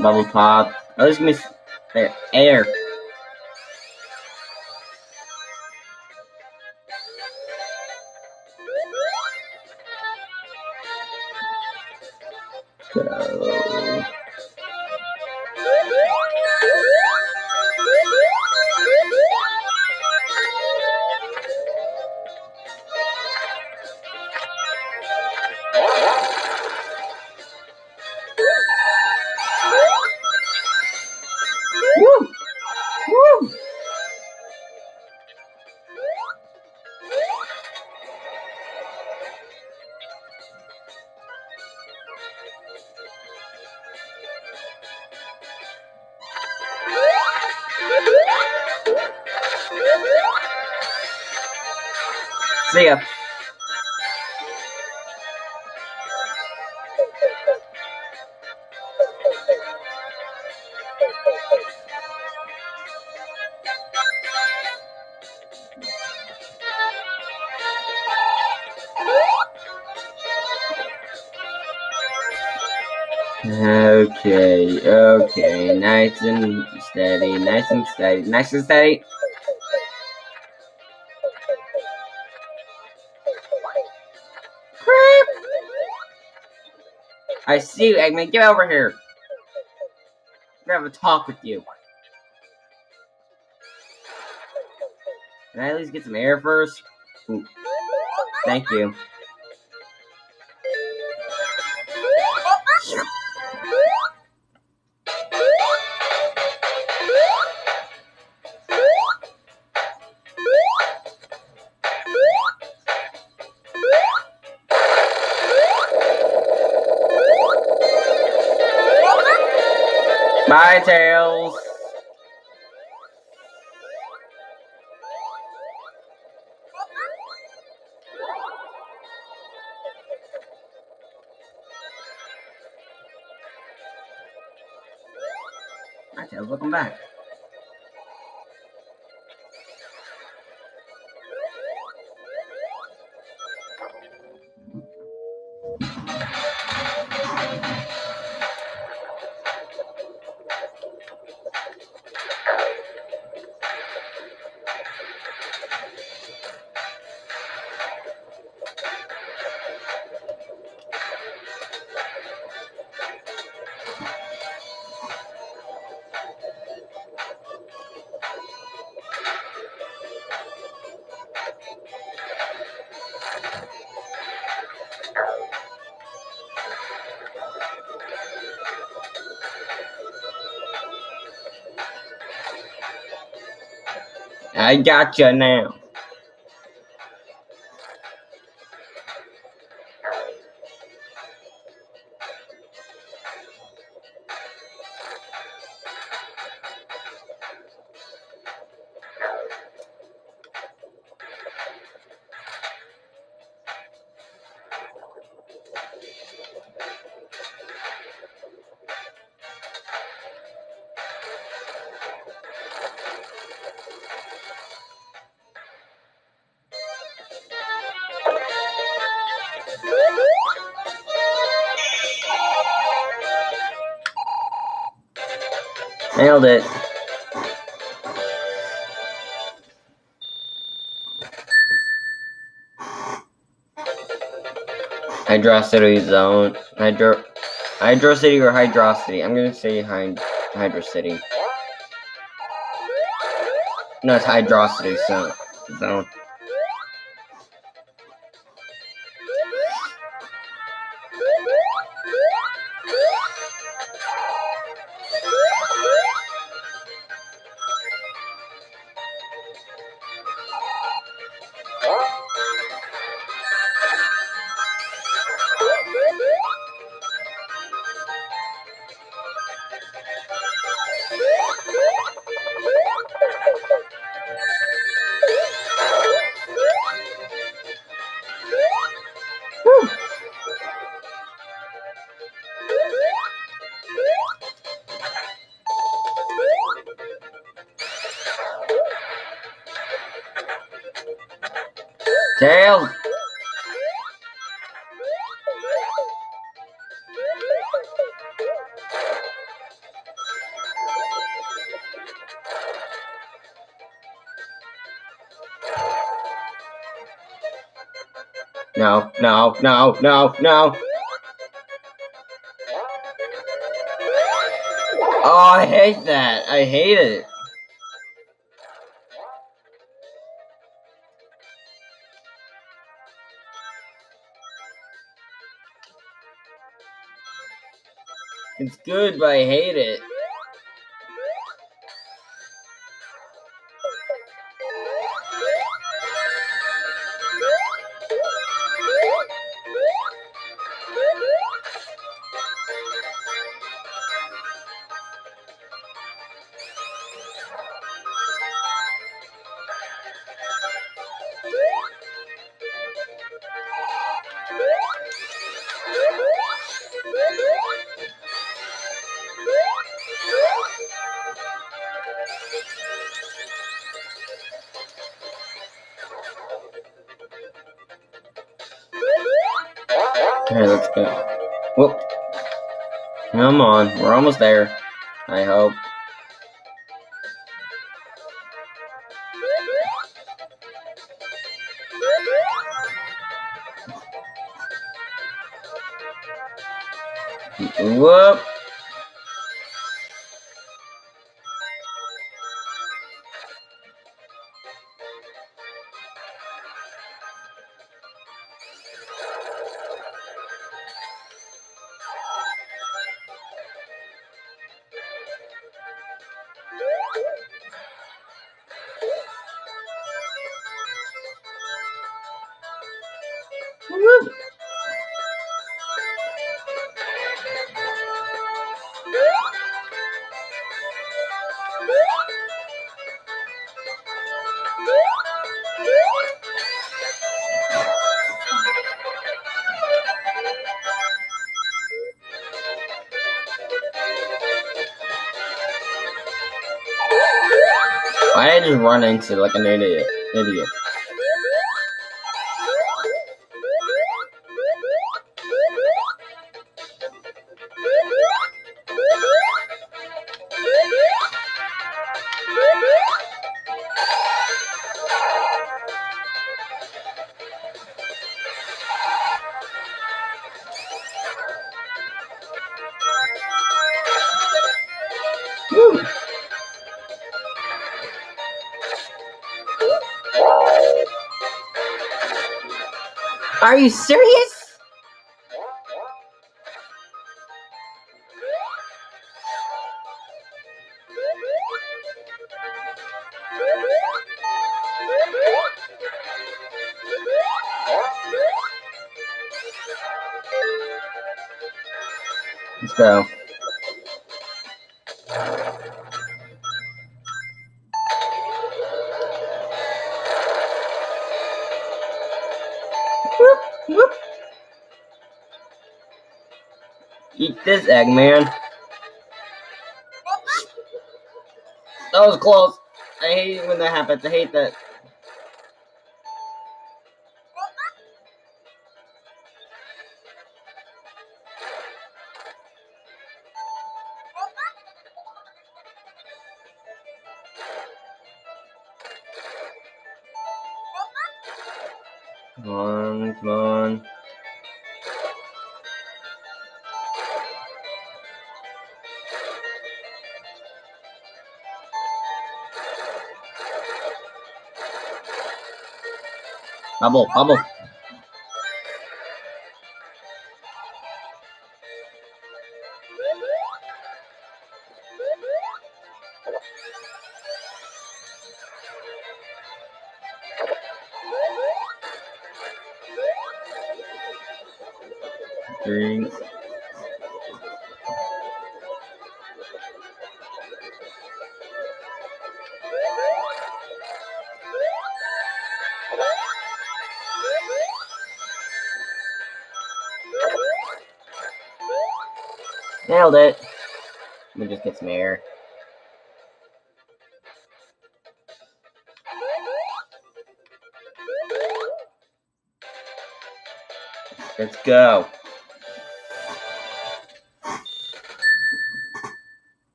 Bubble pop. Oh, this miss there. Air. Nice and steady, nice and steady, nice and steady. Crap! I see you, Eggman. Get over here. I'm gonna have a talk with you. Can I at least get some air first? Ooh. Thank you. Bye, Tails. Hi, Tails. Welcome back. I gotcha now. Nailed it. Hydrocity zone. Hydro Hydrocity or Hydrocity? I'm gonna say Hyd Hydrocity. No, it's Hydrocity zone. zone. No, no, no. Oh, I hate that. I hate it. It's good, but I hate it. Almost there. Run into like an idiot? Idiot. You serious? This, Eggman. That was close. I hate when that happens. I hate that. Bubble, bubble. Drink.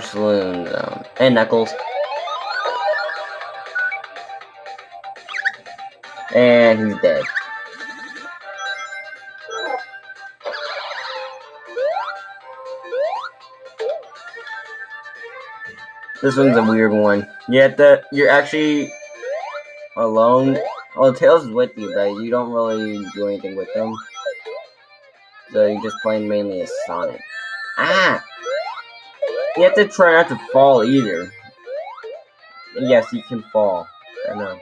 Saloon Zone. Hey, Knuckles. And he's dead. This one's a weird one. You have to, you're actually alone. Well, Tails is with you, but you don't really do anything with them. So you're just playing mainly as Sonic. Ah! You have to try not to fall either. Yes, you can fall. I know.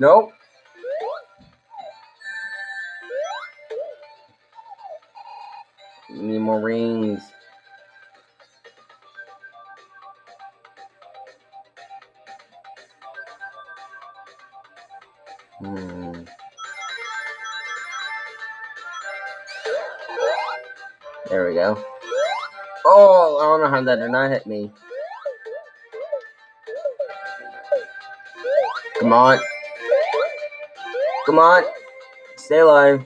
Nope. That did not hit me. Come on. Come on. Stay alive.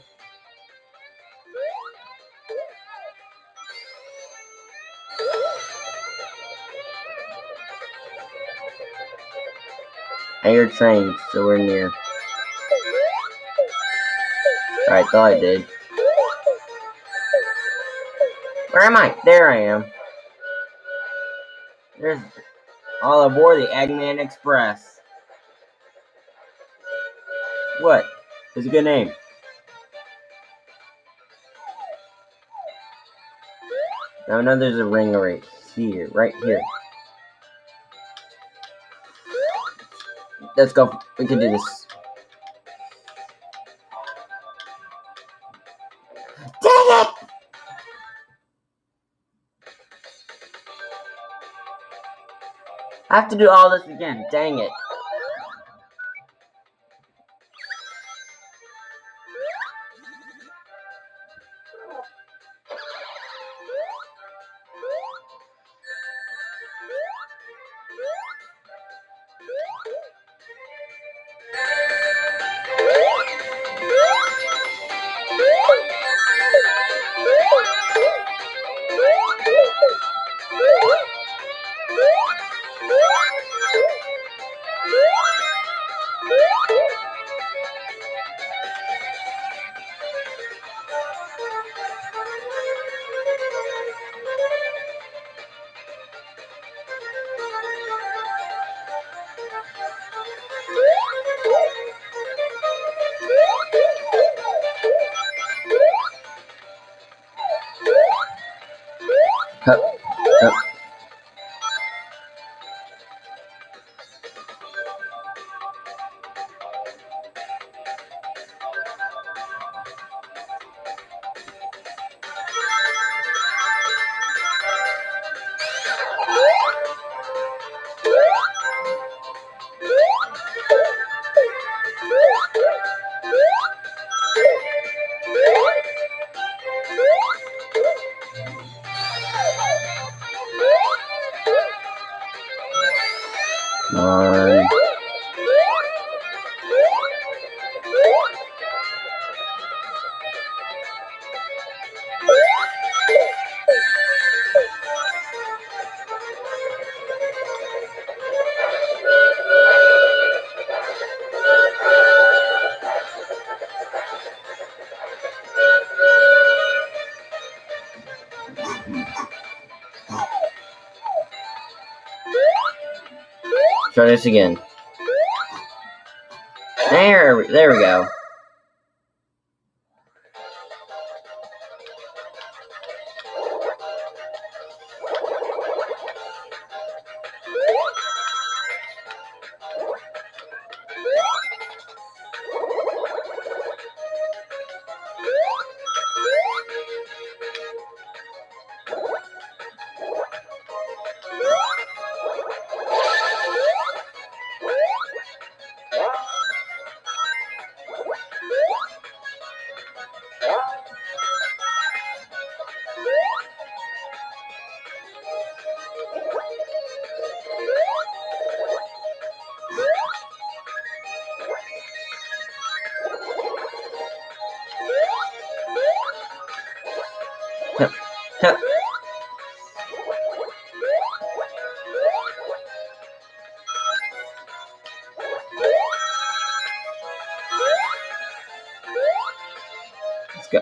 Air train, so we're near. I thought I did. Where am I? There I am. There's all aboard the Eggman Express. What? It's a good name. Now know there's a ring right here, right here. Let's go. We can do this. I have to do all this again. Dang it. Hup, Try this again. There, there we go.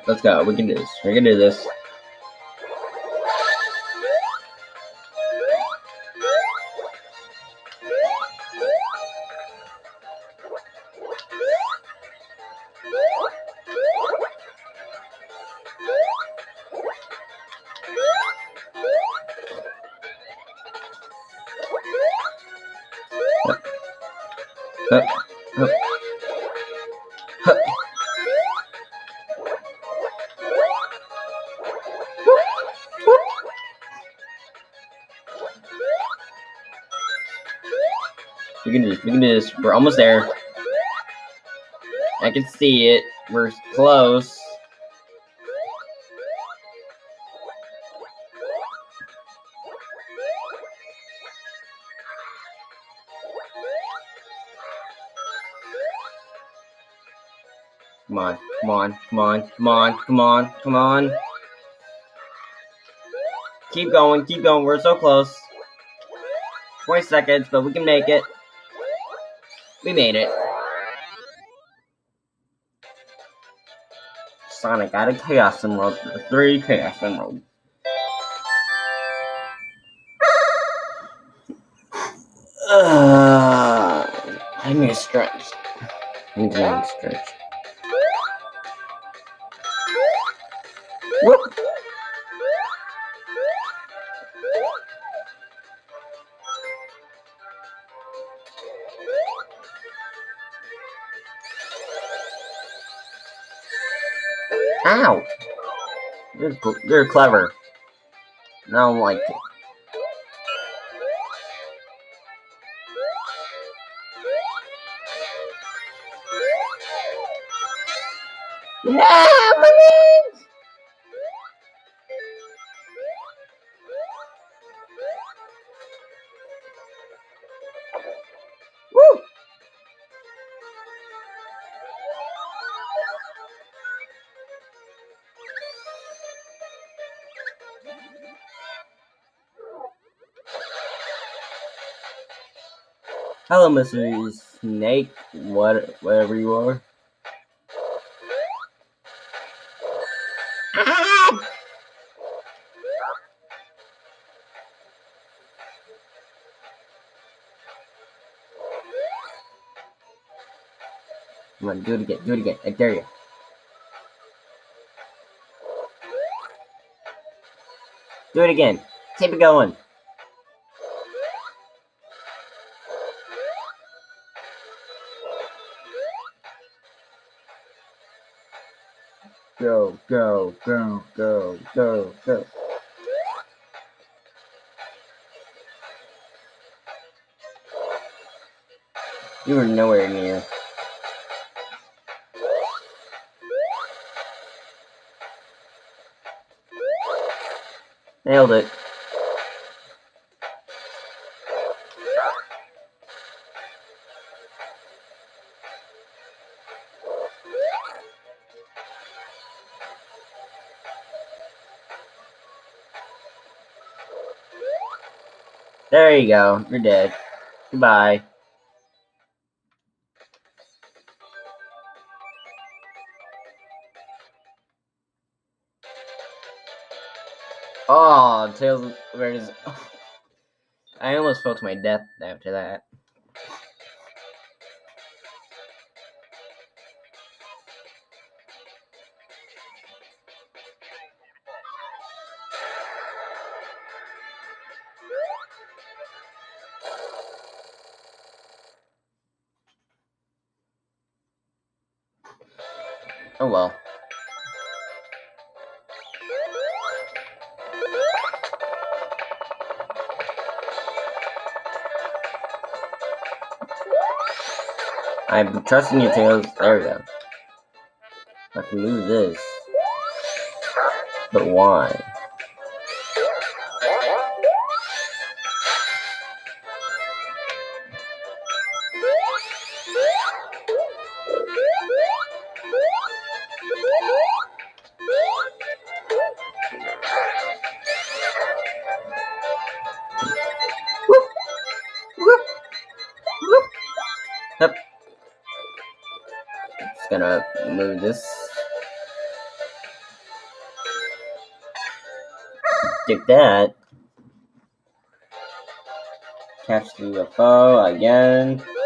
Let's go. We can do this. We can do this. Almost there. I can see it. We're close. Come on, come on, come on, come on, come on, come on. Keep going, keep going. We're so close. 20 seconds, but we can make it. We made it. Sonic out of Chaos Emerald. Three Chaos Emerald. Uh, [sighs] I need a stretch. I need to stretch. You're, cl- you're clever. I don't like it. Hello, Mr. Snake. What, whatever you are. Come on, do it again. Do it again. I dare you. Do it again. Keep it going. Go, go, go, go, go, go. You were nowhere near. Nailed it. There you go. You're dead. Goodbye. Oh, Tails, where is... [laughs] I almost fell to my death after that. I'm trusting your tails. There we go. I can move this. But why? UFO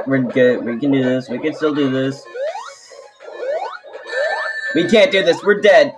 Got, we're good. We can do this. We can still do this. We can't do this. We're dead.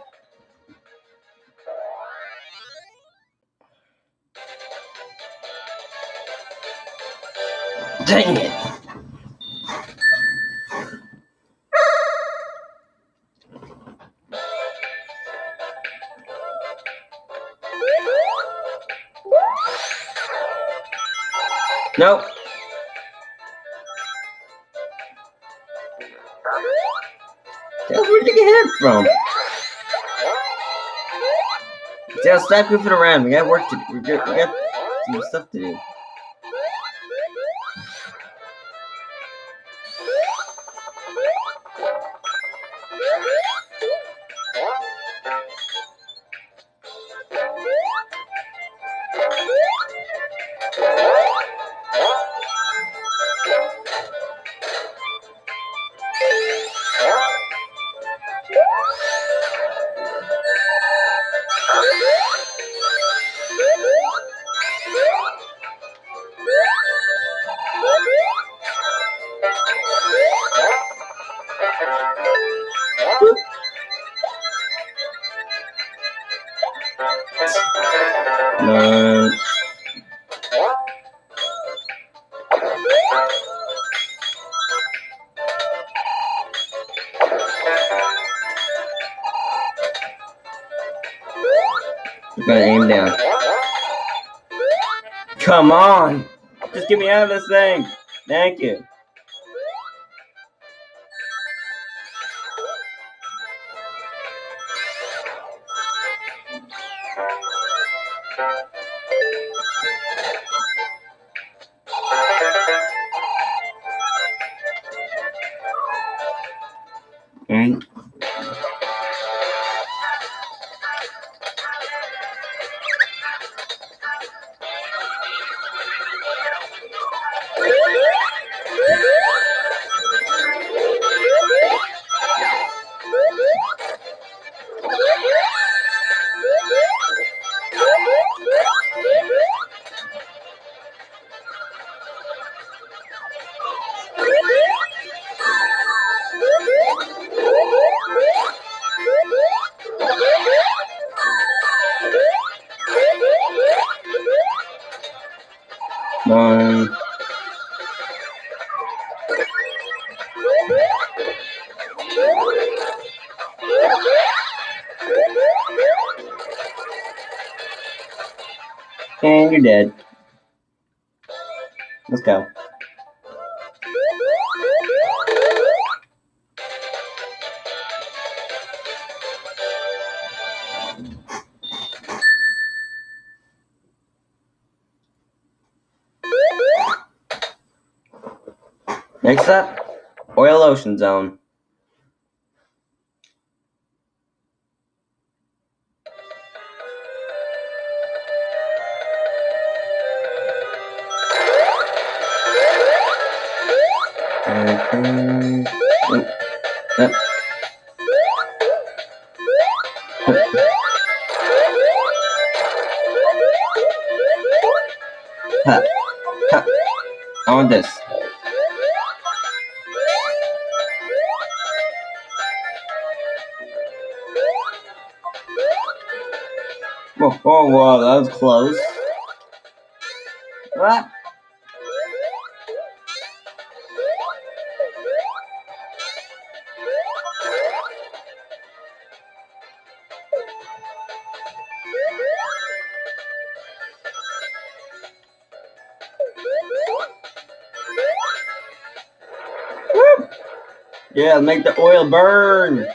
Stop goofing around. We got work to do. We got, we got some stuff to do. Of this thing! Thank you. Ocean Zone. Okay. Whoa, whoa, that was close. What? Woo! Yeah, make the oil burn.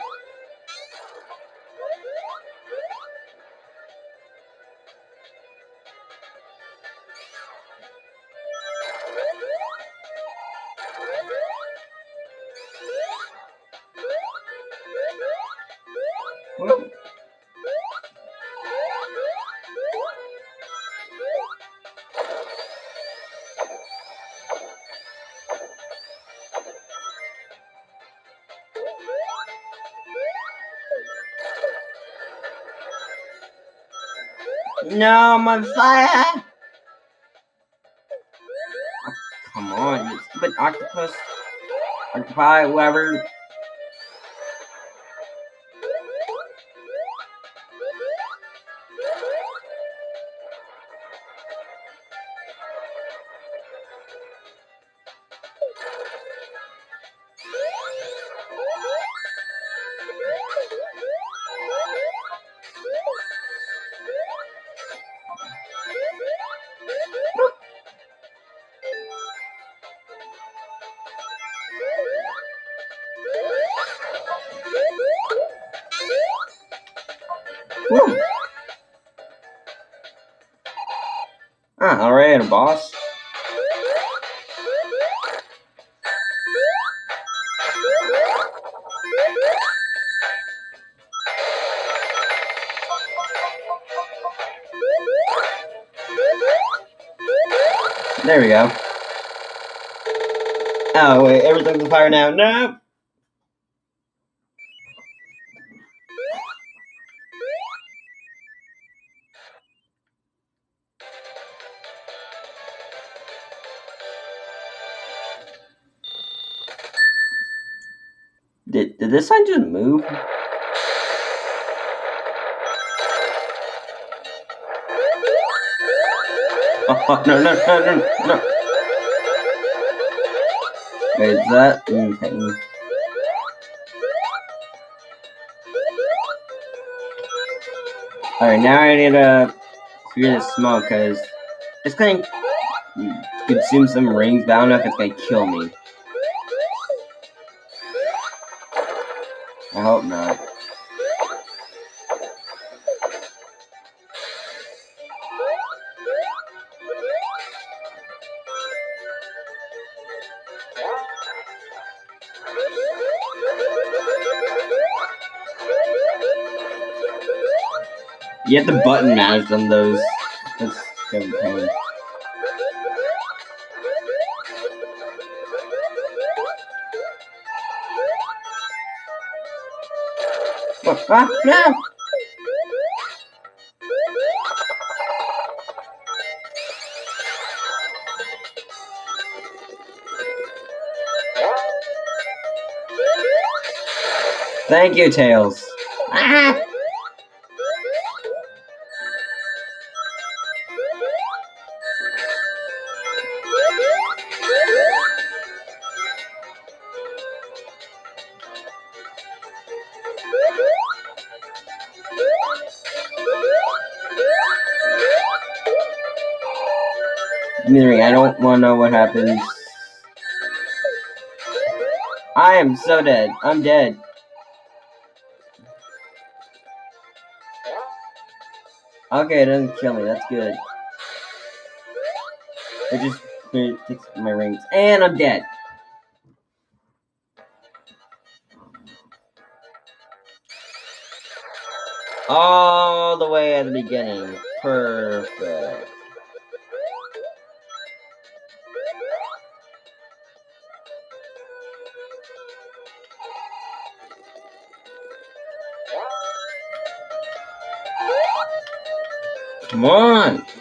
No, I'm on fire! Oh, come on, you stupid octopus. Octopi, whoever. On fire now. No. Did did this sign just move? Oh, [laughs] no, no, no, no, no. Is that okay? Alright, now I need to clear the smoke because it's gonna consume some rings, but I don't know if it's gonna kill me. I hope not. You have to button mash on those. That's kind of pain. Ah, no! Thank you, Tails. Ah! Don't want to know what happens. I am so dead. I'm dead. Okay, it doesn't kill me. That's good. It just it takes my rings. And I'm dead. All the way at the beginning. Perfect. Come on.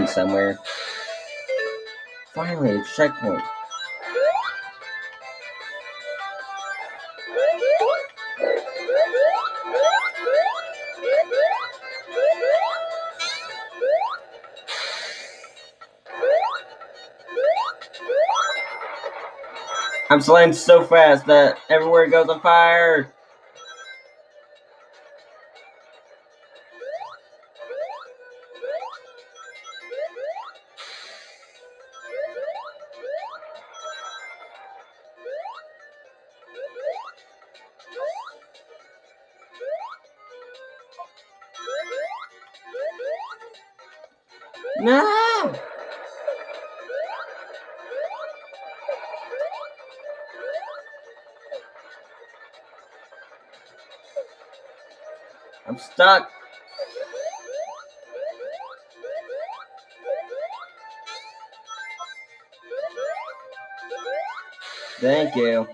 Getting somewhere. Finally, a checkpoint. I'm sliding so fast that everywhere goes on fire. Stuck. Thank you.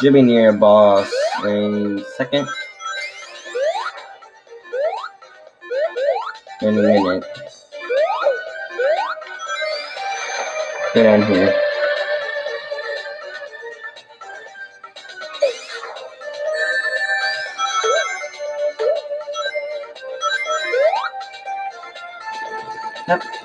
Should be near boss in second. In a minute. Get on here. Yep.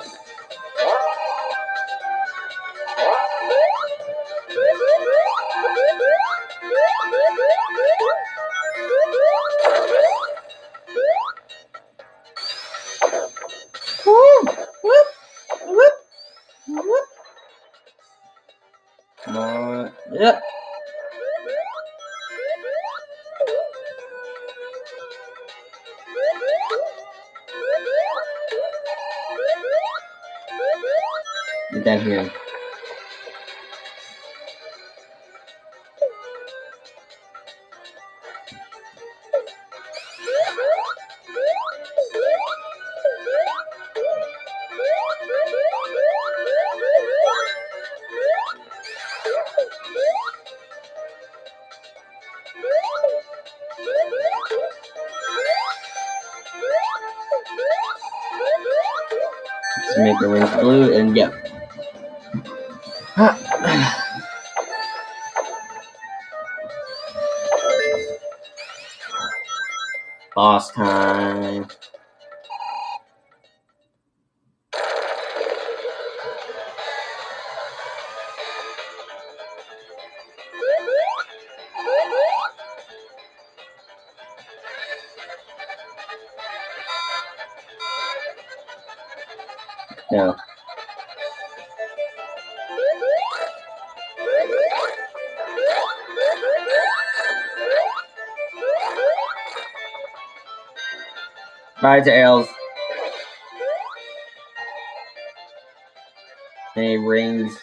Bye, Tails. Any rings?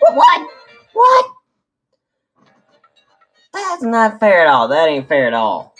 What? What? That's not fair at all. That ain't fair at all.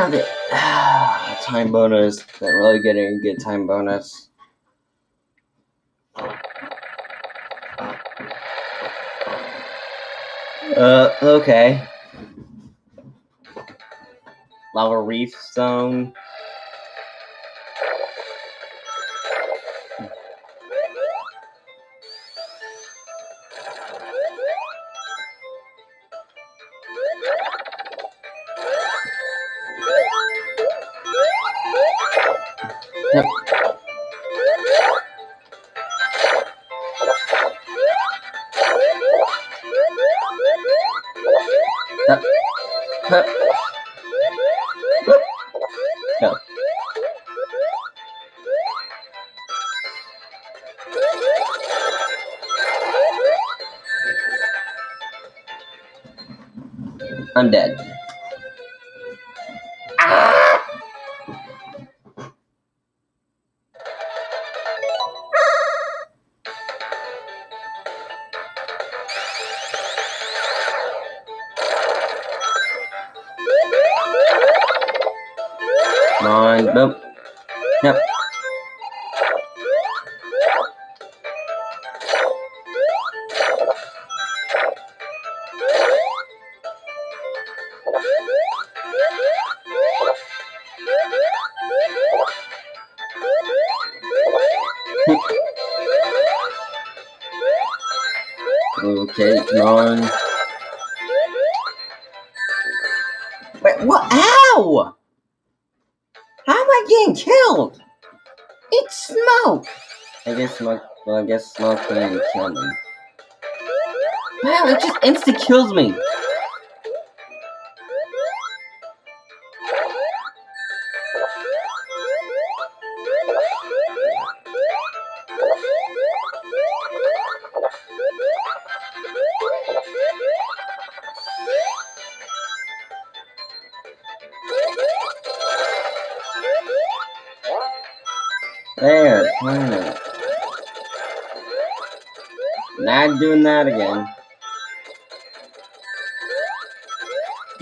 [sighs] Time bonus. Not really getting a good time bonus. Uh, okay. Lava Reef Zone. Smoke can kill me. Wow, it just insta kills me.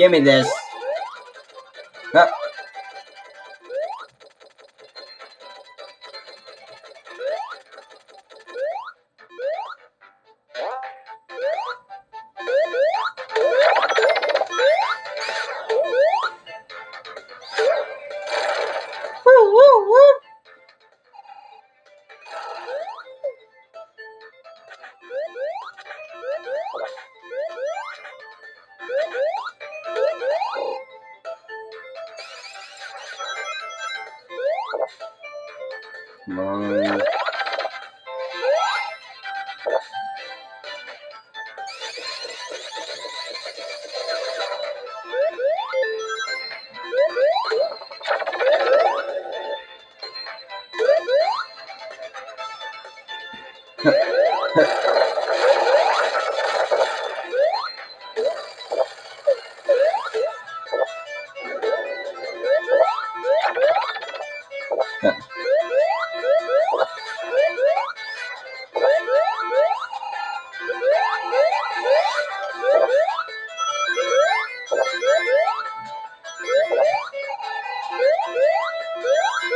Give me this.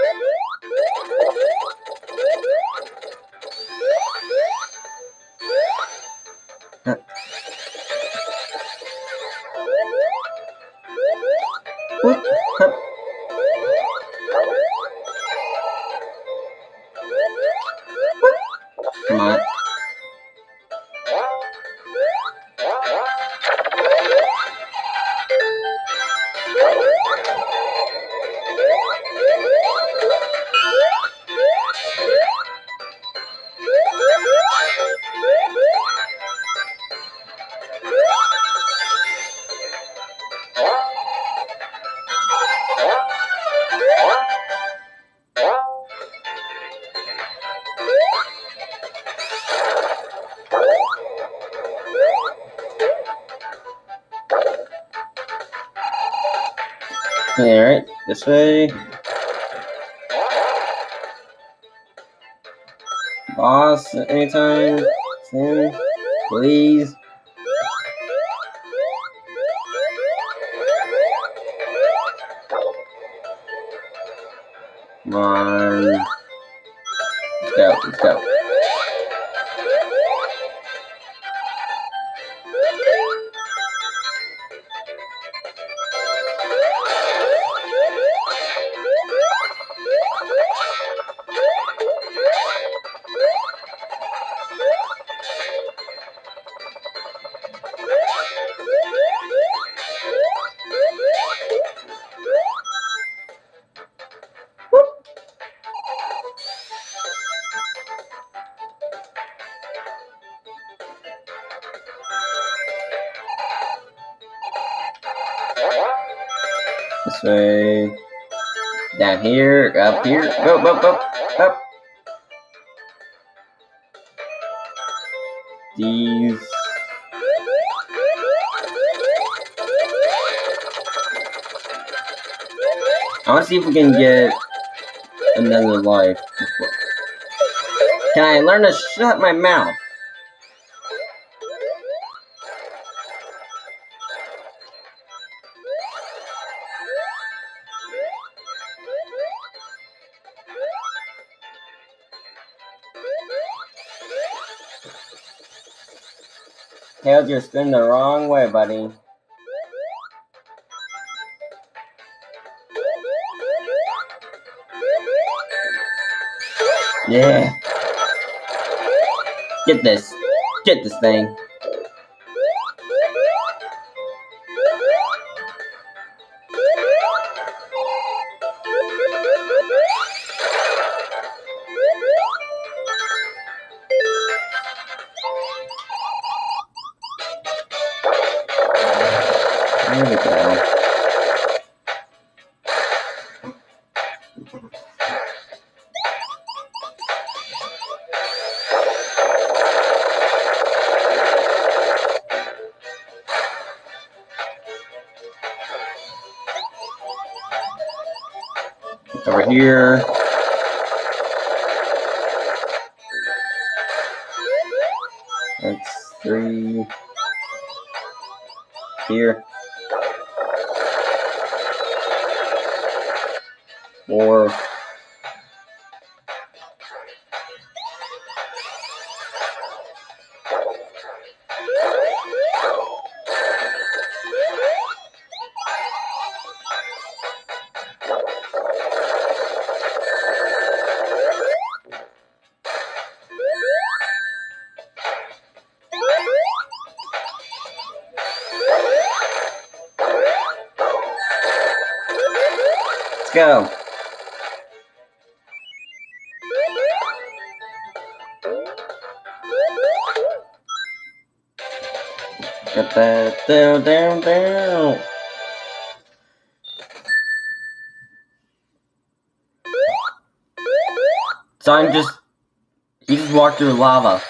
¡Gracias! Anytime soon, please. Here, up go, go, up. These. I want to see if we can get another life. Can I learn to shut my mouth? Tails, you're spinning the wrong way, buddy. Yeah. Get this. Get this thing. Here. Down, down, down. Son just he just walked through lava.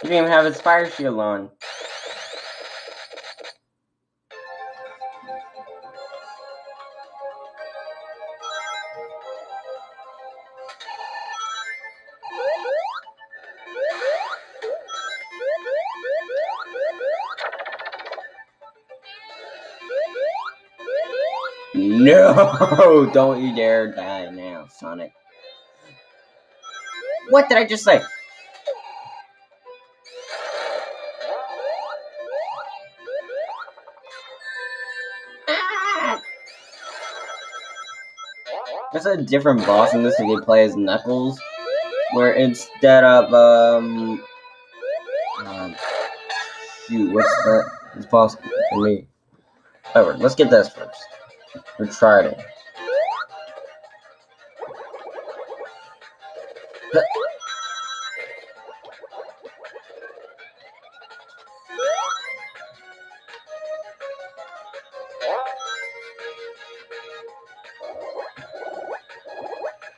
He didn't even have his fire shield on. No! [laughs] Don't you dare die now, Sonic. What did I just say? Ah! There's a different boss in this if you play as Knuckles, where instead of, um... um shoot, what's that? It's possible for me. Alright, let's get this first. We tried it.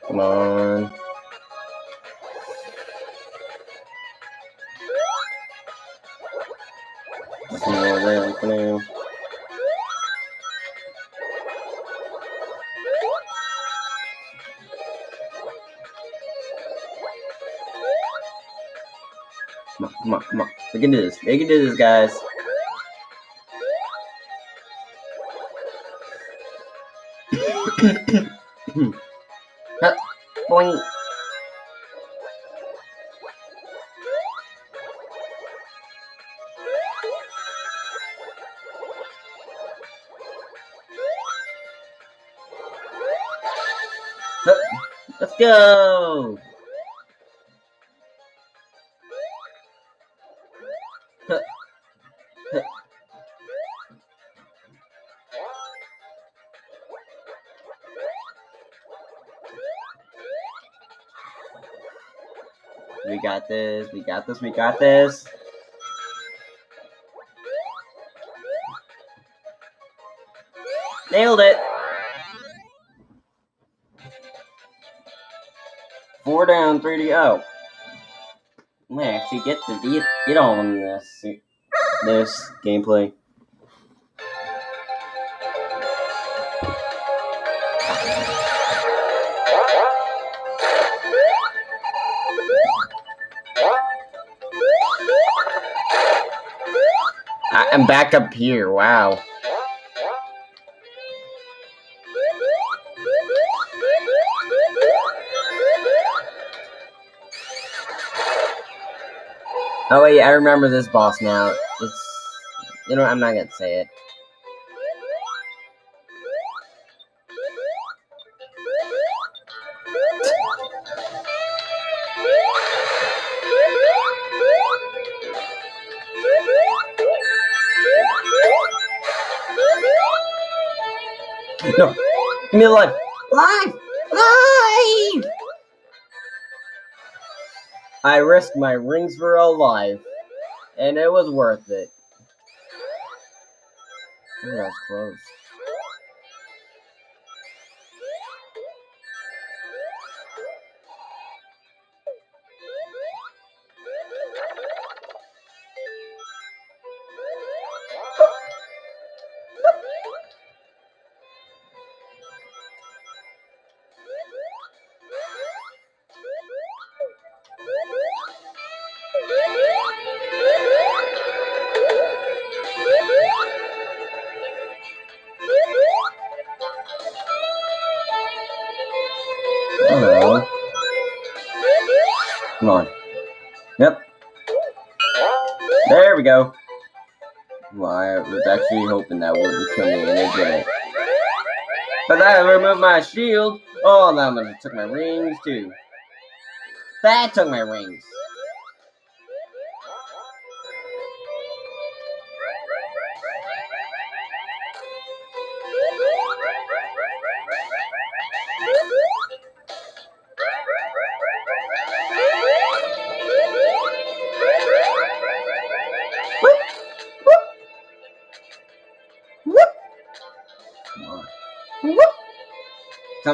Come on. Just more We can do this. We can do this, guys. [coughs] Huh, Let's go! We got this, we got this. Nailed it! Four down, three to go. I might actually get to get on this this gameplay. I'm back up here. Wow. Oh wait, I remember this boss now. It's you know I'm not gonna say it. Me alive, live, live. I risked my rings for a life, and it was worth it. Ooh, that was close. Shield. Oh, that took my rings too. That took my rings.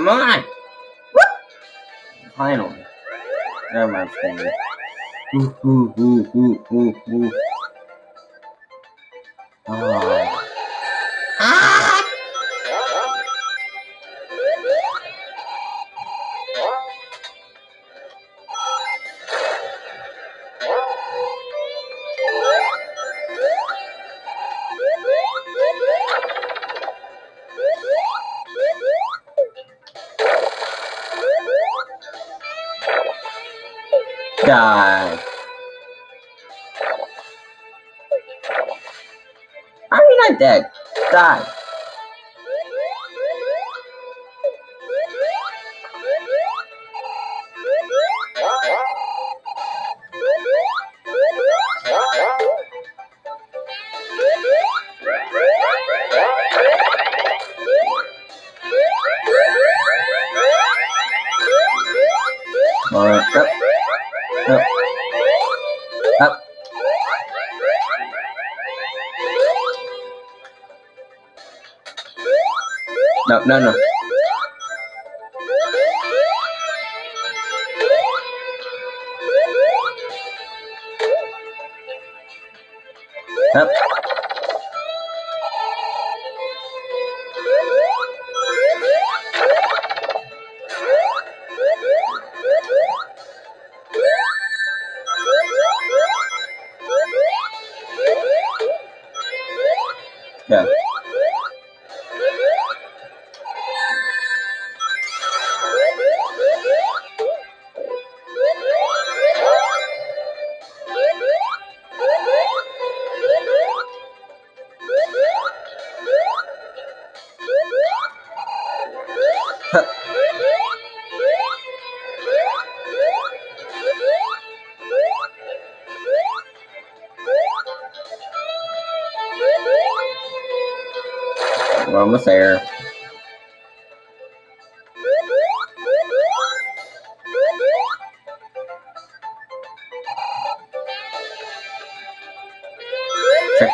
Come on! Finally. Never mind. Ooh, ooh, ooh, ooh, ooh, ooh.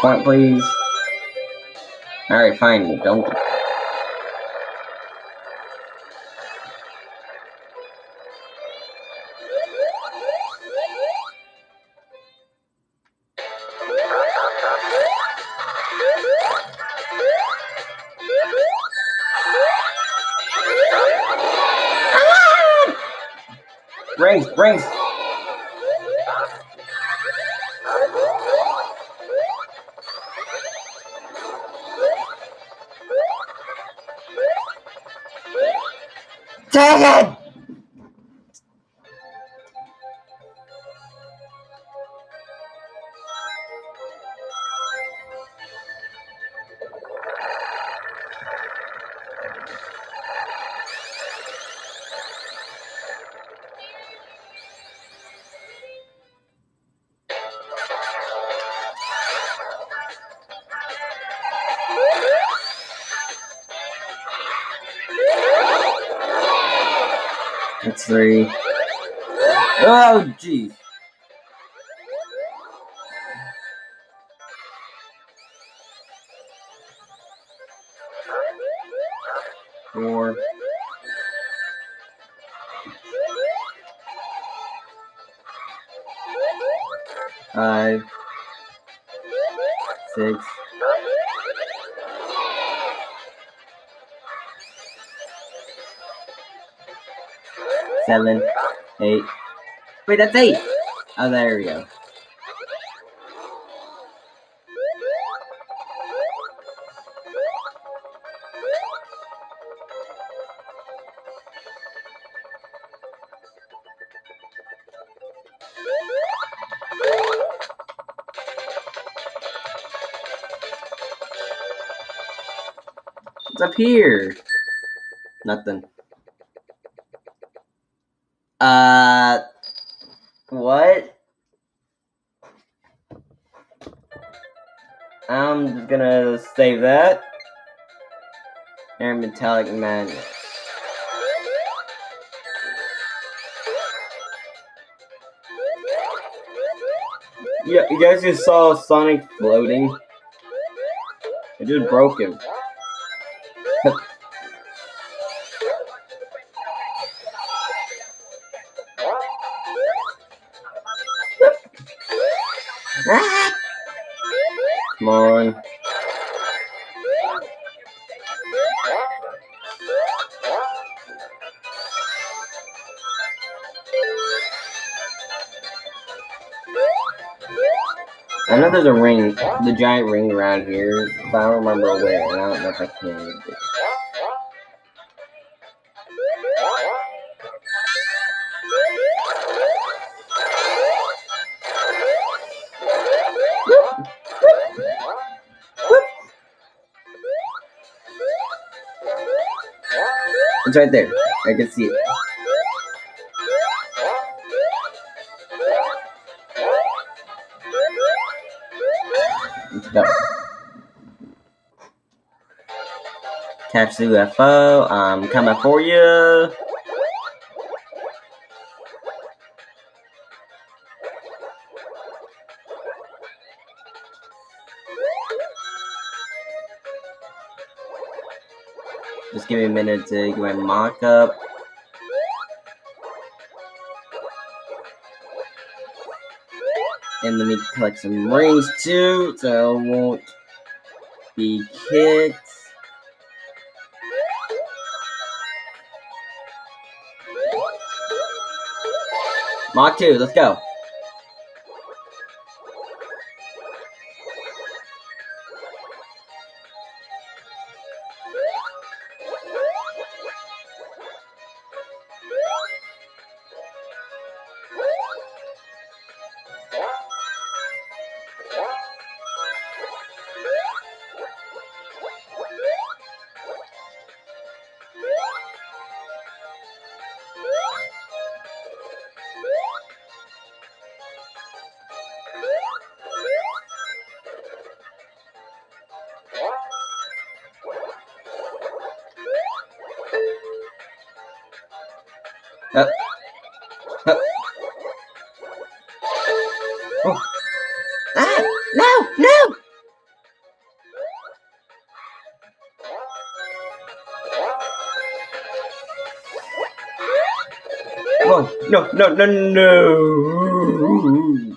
Checkpoint, please. Alright, fine. Don't. Rings, rings. Three. Oh, jeez. seven, eight. Wait, that's eight. Oh, there we go. What's up here? Nothing. Uh, what? I'm just gonna save that. Air metallic magnet. Yeah, you guys just saw Sonic floating. It just broke him. There's a ring, the giant ring around here, but I don't remember where, and I don't know if I can. It's right there. I can see it. Catch the UFO. I'm coming for you. Just give me a minute to get my Mach up. And let me collect some rings too, so I won't be kicked. Mach 2, let's go. No, no, no, no!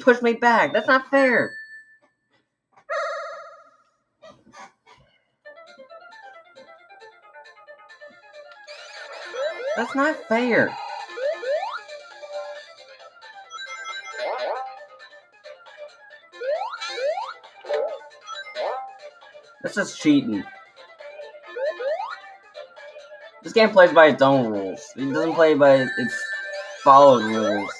Pushed me back. That's not fair. That's not fair. This is cheating. This game plays by its own rules. It doesn't play by its followed rules.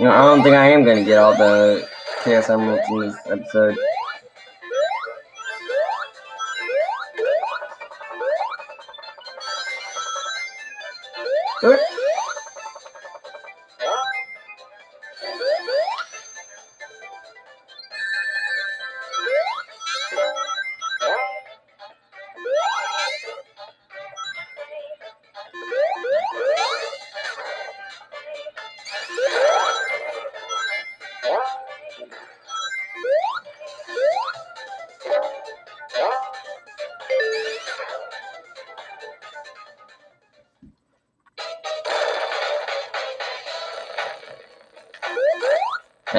You know, I don't think I am gonna get all the Chaos Emeralds in this episode.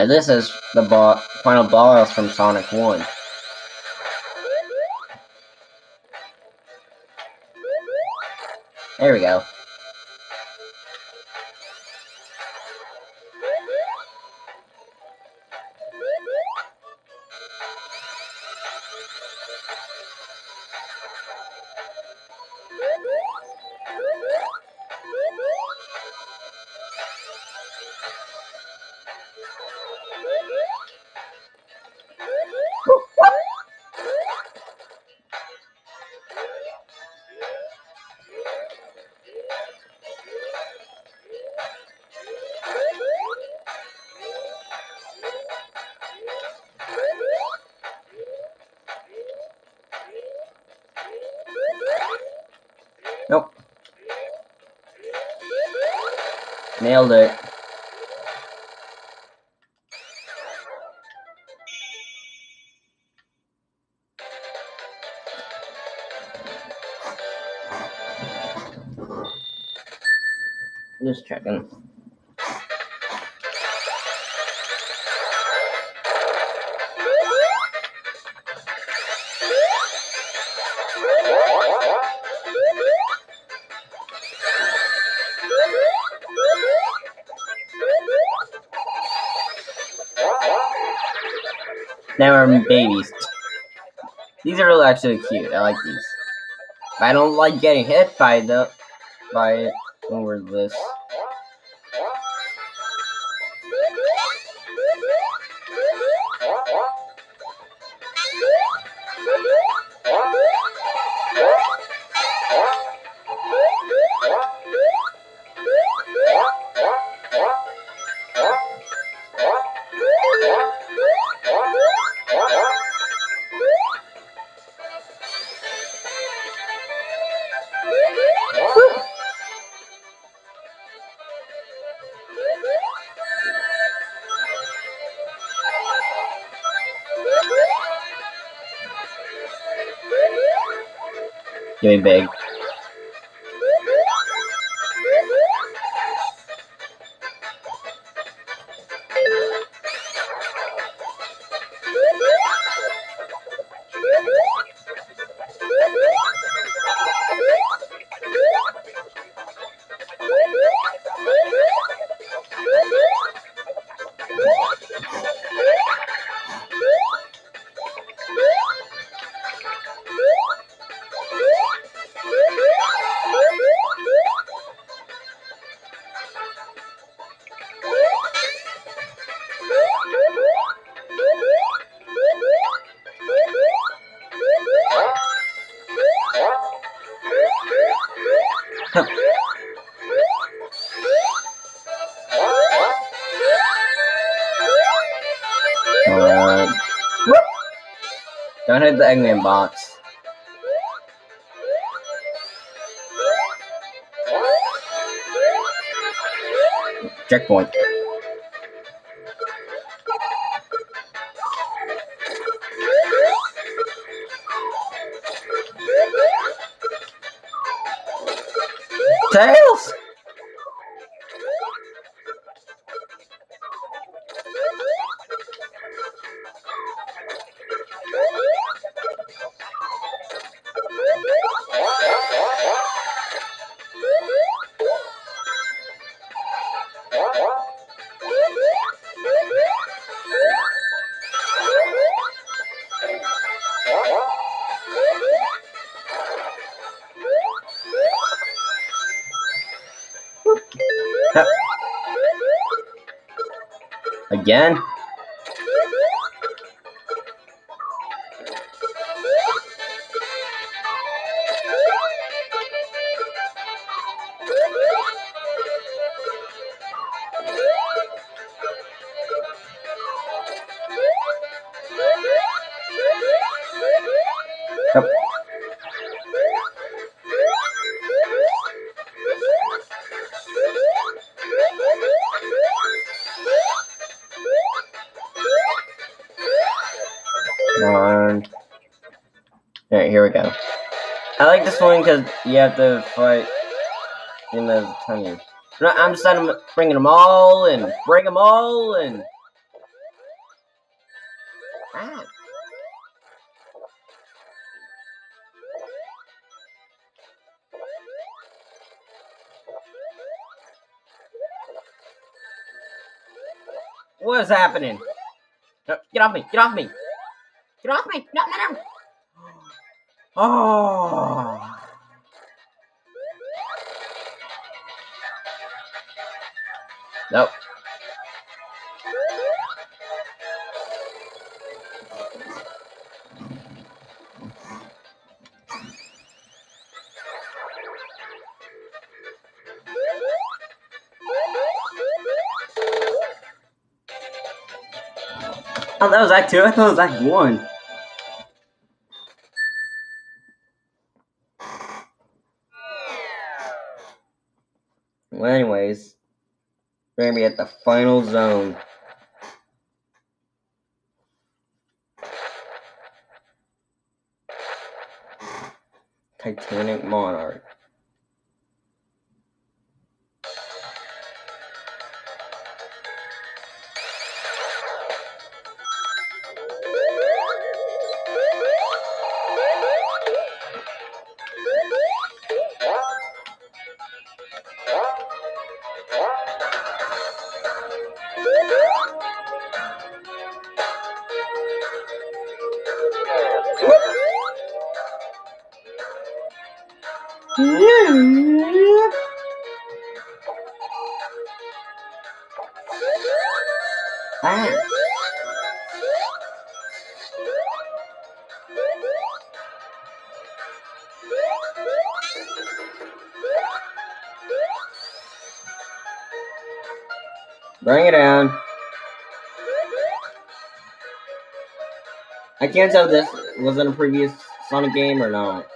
And this is the bo final boss from Sonic 1. There we go. Nailed it. Just checking. Now we're babies. These are actually cute. I like these. I don't like getting hit by the by over this. Getting big. Don't the Eggman box. Checkpoint. Again? Because you have to fight in the tiny. No, I'm just bringing them all and Bring them all and. What is happening? No, get off me! Get off me! Get off me! No, no, no! [gasps] Oh! Oh, that was Act 2? I thought it was Act 1. Well, anyways, we're gonna be at the final zone. Titanic Monarch. Can't tell if this was in a previous Sonic game or not.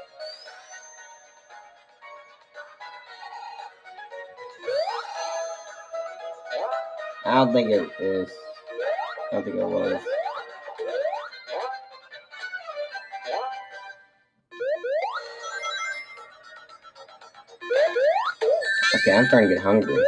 I don't think it is. I don't think it was. Okay, I'm starting to get hungry.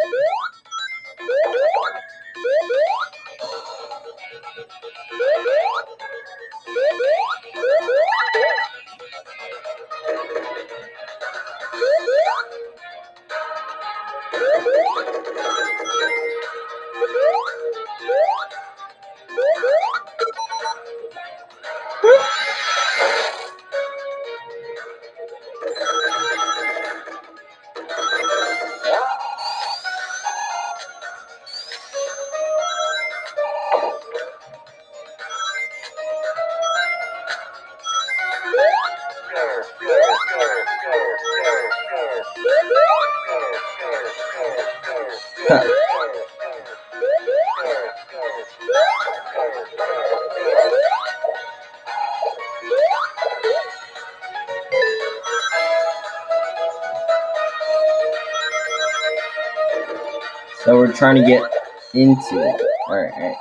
Trying to get into it. Alright, alright.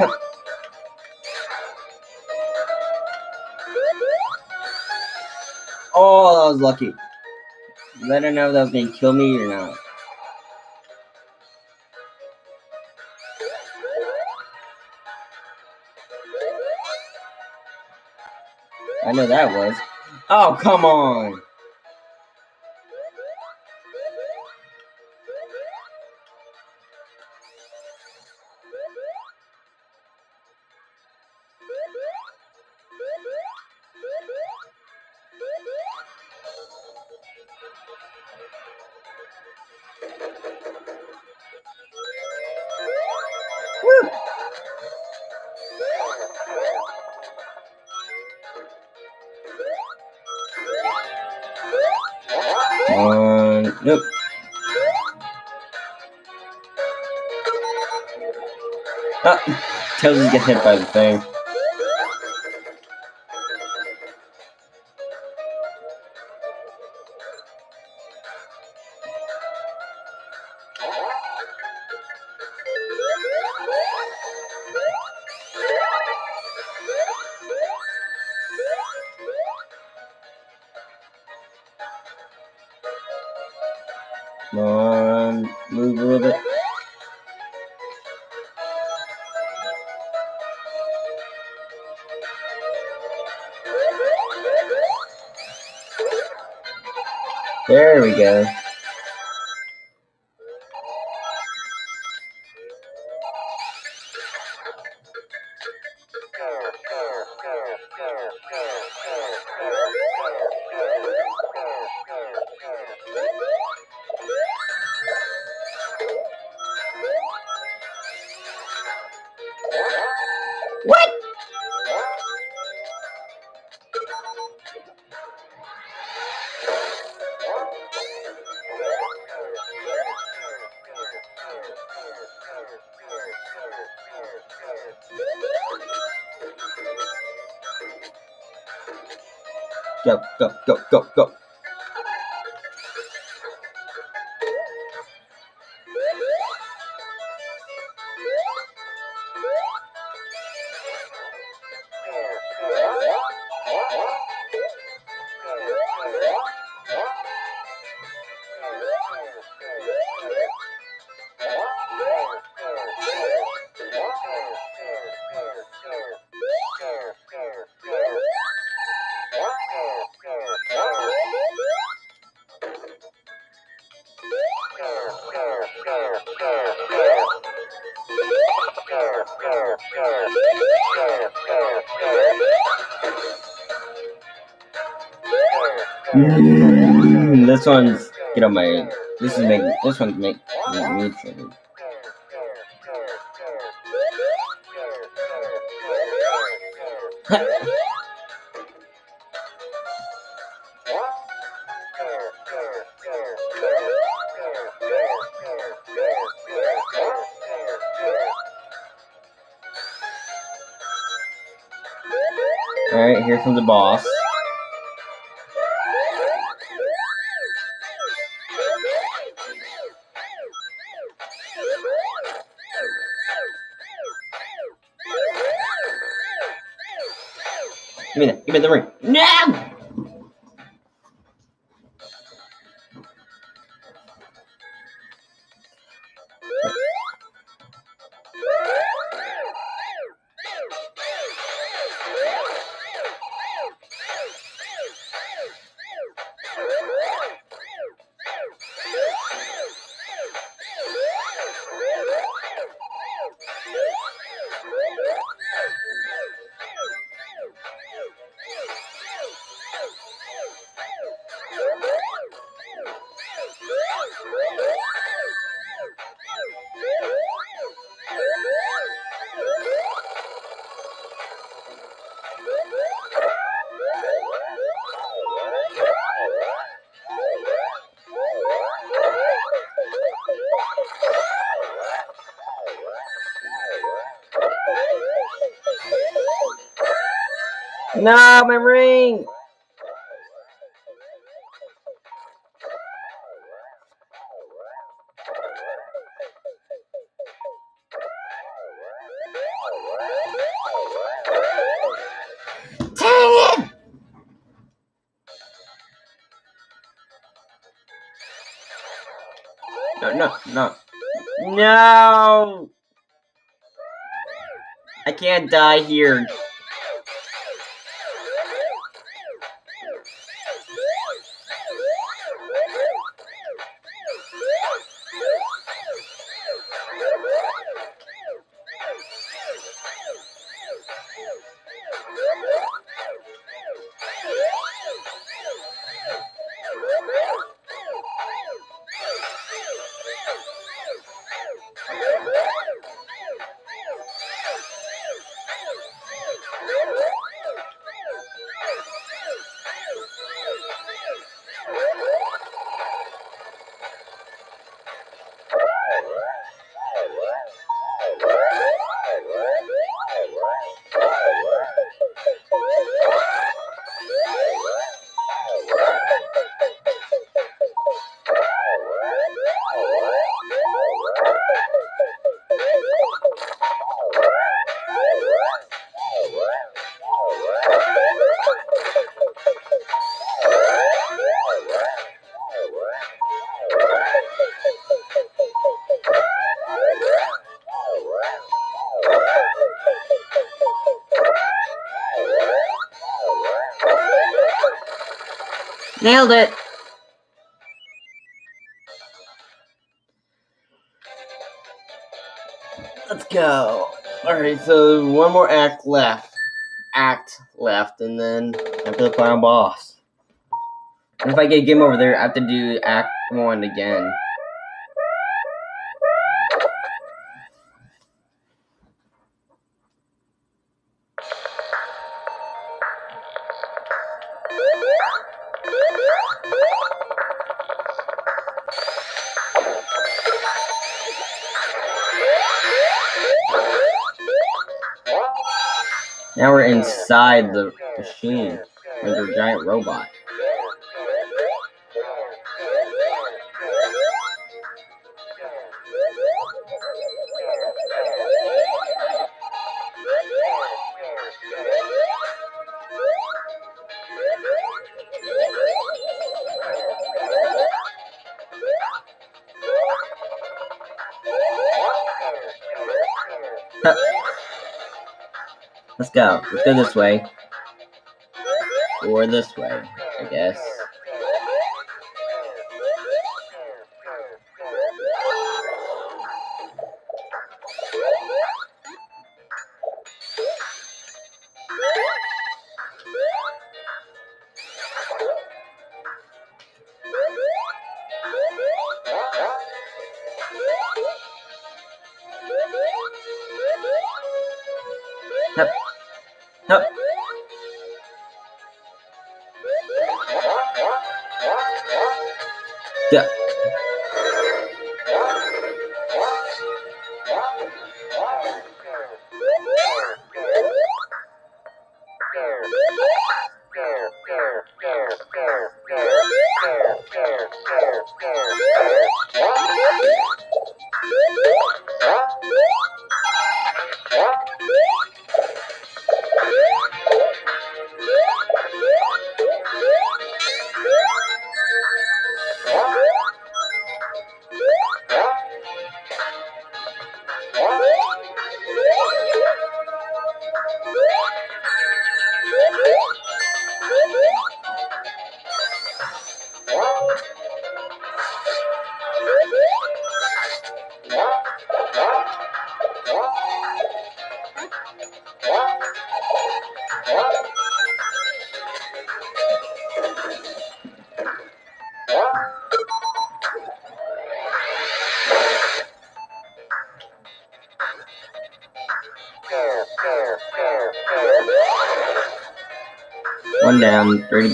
[laughs] Oh, that was lucky. I don't know if that was gonna kill me or not. I know that was. Oh, come on. Ah, Tails just get hit by the thing. This make, me. [laughs] Alright, here comes the boss. Me the ring. No! No, my ring! No, no, no. No! I can't die here. Nailed it! Let's go. Alright, so one more act left. Act left, and then after the final boss. And if I get game over there, I have to do act one again. Inside the machine like a giant robot. Go. Let's go this way. Or this way, I guess.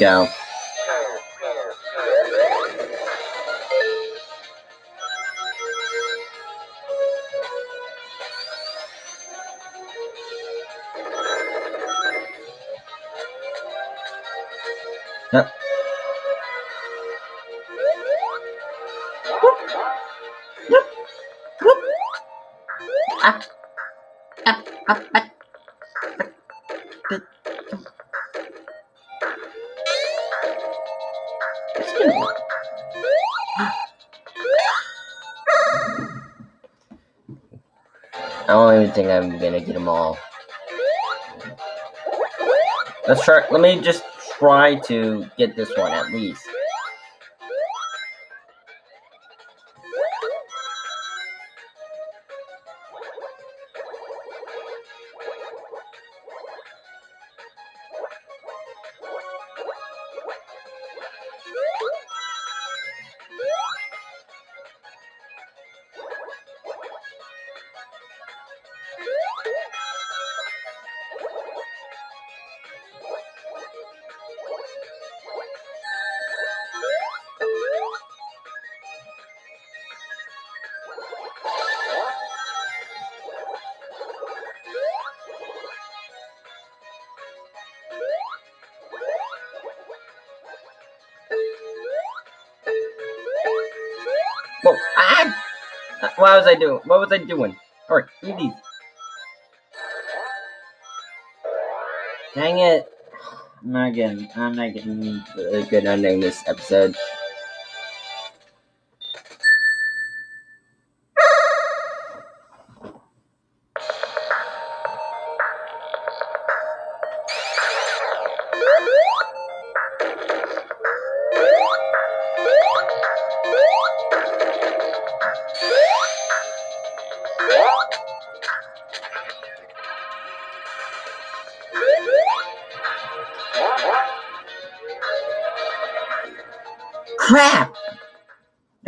Down, go. Get them all. Let's try. Let me just try to get this one at least. Was I doing? What was I doing? Alright, me these. Dang it. I'm not getting, I'm not getting a good ending this episode.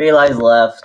Three lives left.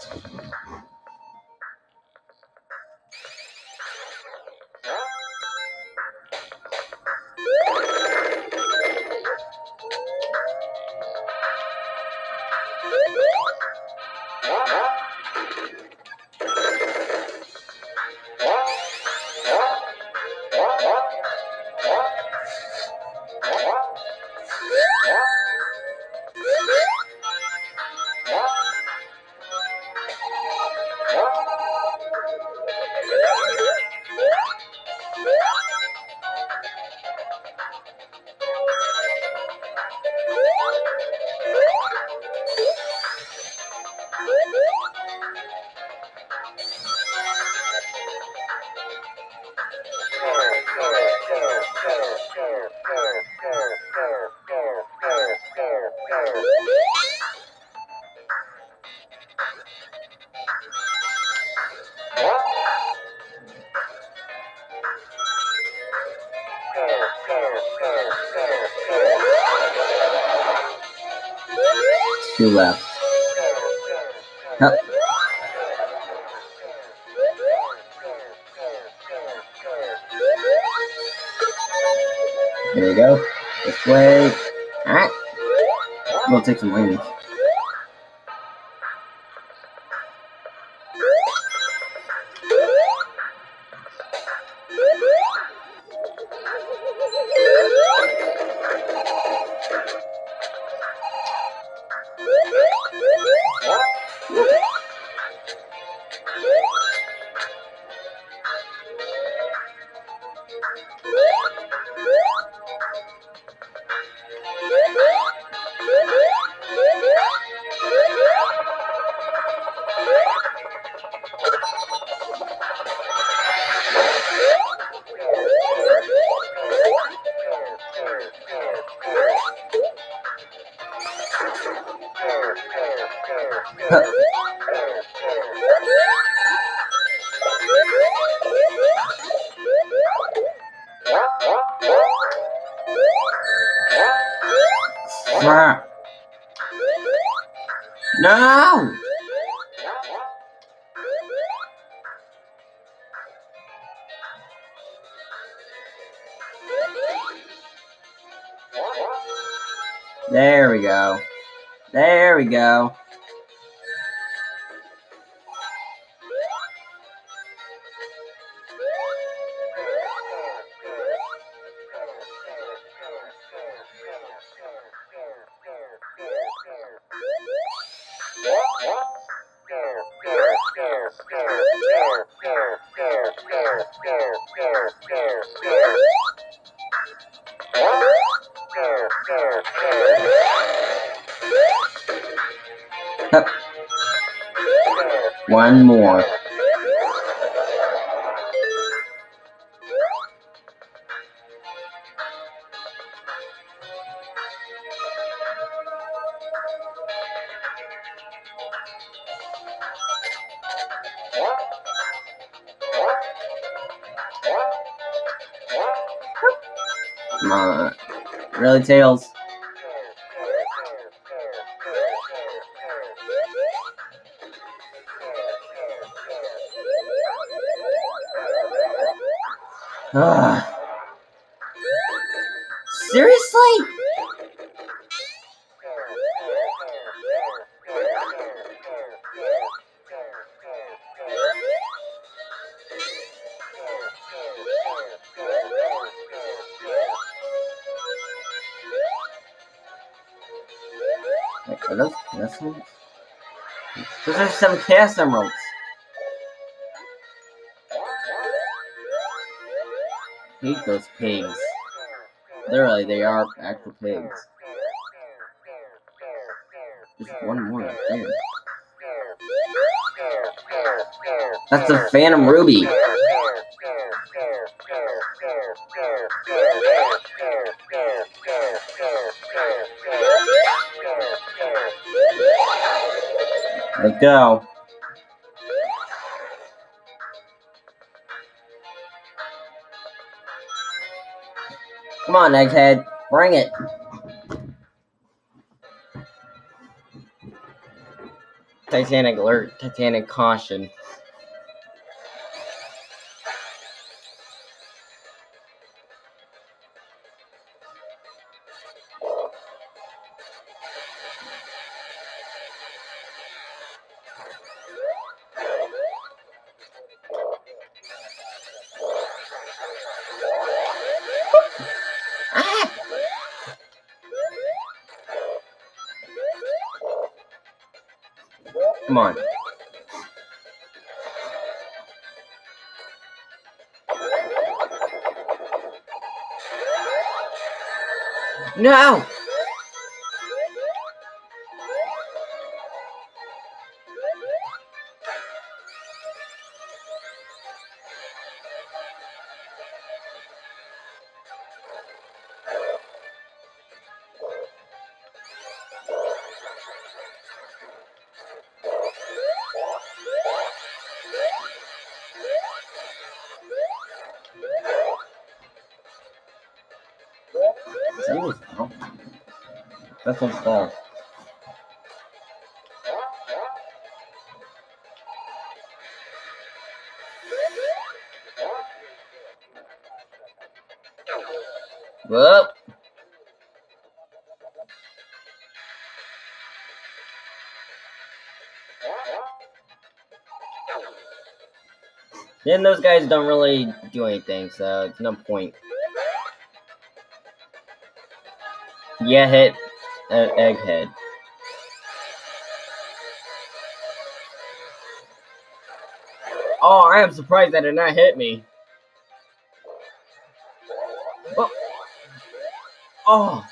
Tails? Some chaos emeralds. hate those pigs. Literally, they are actual pigs. Just one more. Damn. That's a Phantom Ruby. Go. Come on, Egghead. Bring it. Titanic alert. Titanic caution. No! Whoop. Then those guys don't really do anything, so it's no point. Yeah, hit uh, egghead. Oh, I am surprised that did not hit me. Oh. oh.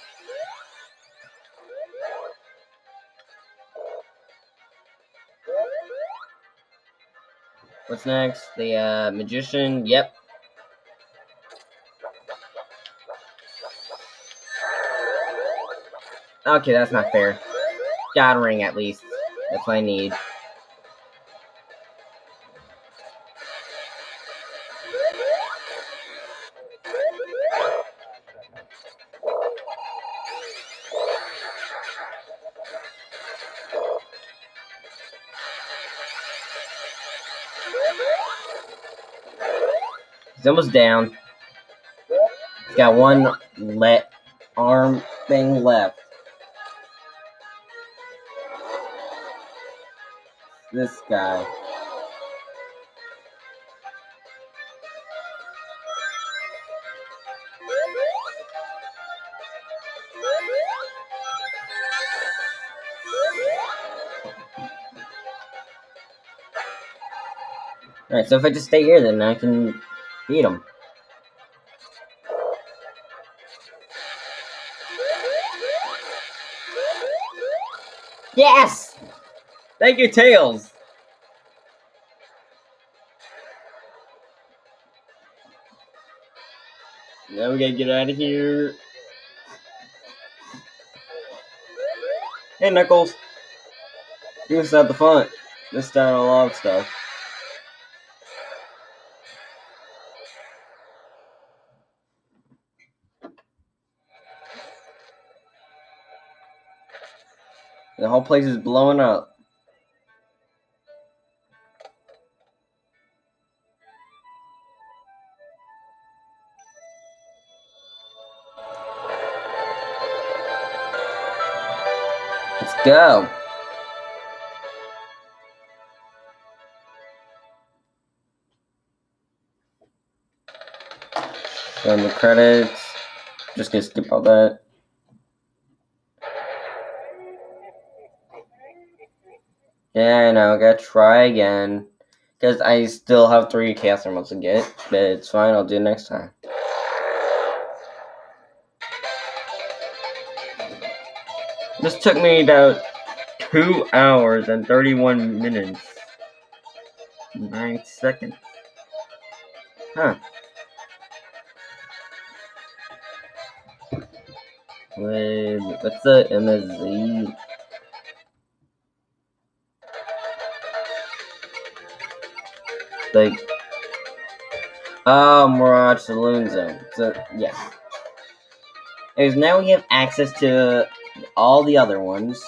What's next? The uh, magician. Yep. Okay, that's not fair. Got a ring at least. That's what I need. He's almost down. He's got one let arm thing left. This guy. Alright, so if I just stay here, then I can beat him. Yes! Thank you, Tails! We gotta get out of here. Hey, Knuckles. You missed out the fun. Missed out on a lot of stuff. The whole place is blowing up. Go. Showing the credits. Just gonna skip all that. Yeah, I know. Gotta try again. Because I still have three chaos emeralds to get. But it's fine. I'll do it next time. This took me about two hours and 31 minutes. Nine seconds. Huh. Wait, what's the MSZ? Like, oh, Mirage Saloon Zone. So, yeah. Because now we have access to all the other ones.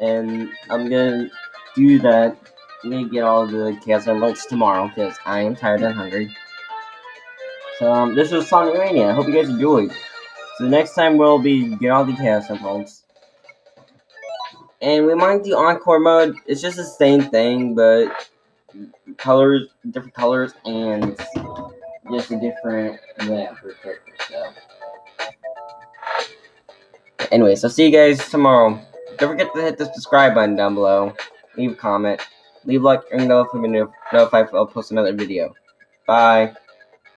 And I'm gonna do that. I'm gonna get all the chaos emeralds tomorrow because I am tired and hungry. So, um, this was Sonic Mania. I hope you guys enjoyed. So next time we'll be get all the chaos emeralds. And we might do encore mode. It's just the same thing, but colors, different colors, and just a different whatever character. So, anyways, I'll see you guys tomorrow. Don't forget to hit the subscribe button down below. Leave a comment. Leave a like and know if I'll post another video. Bye.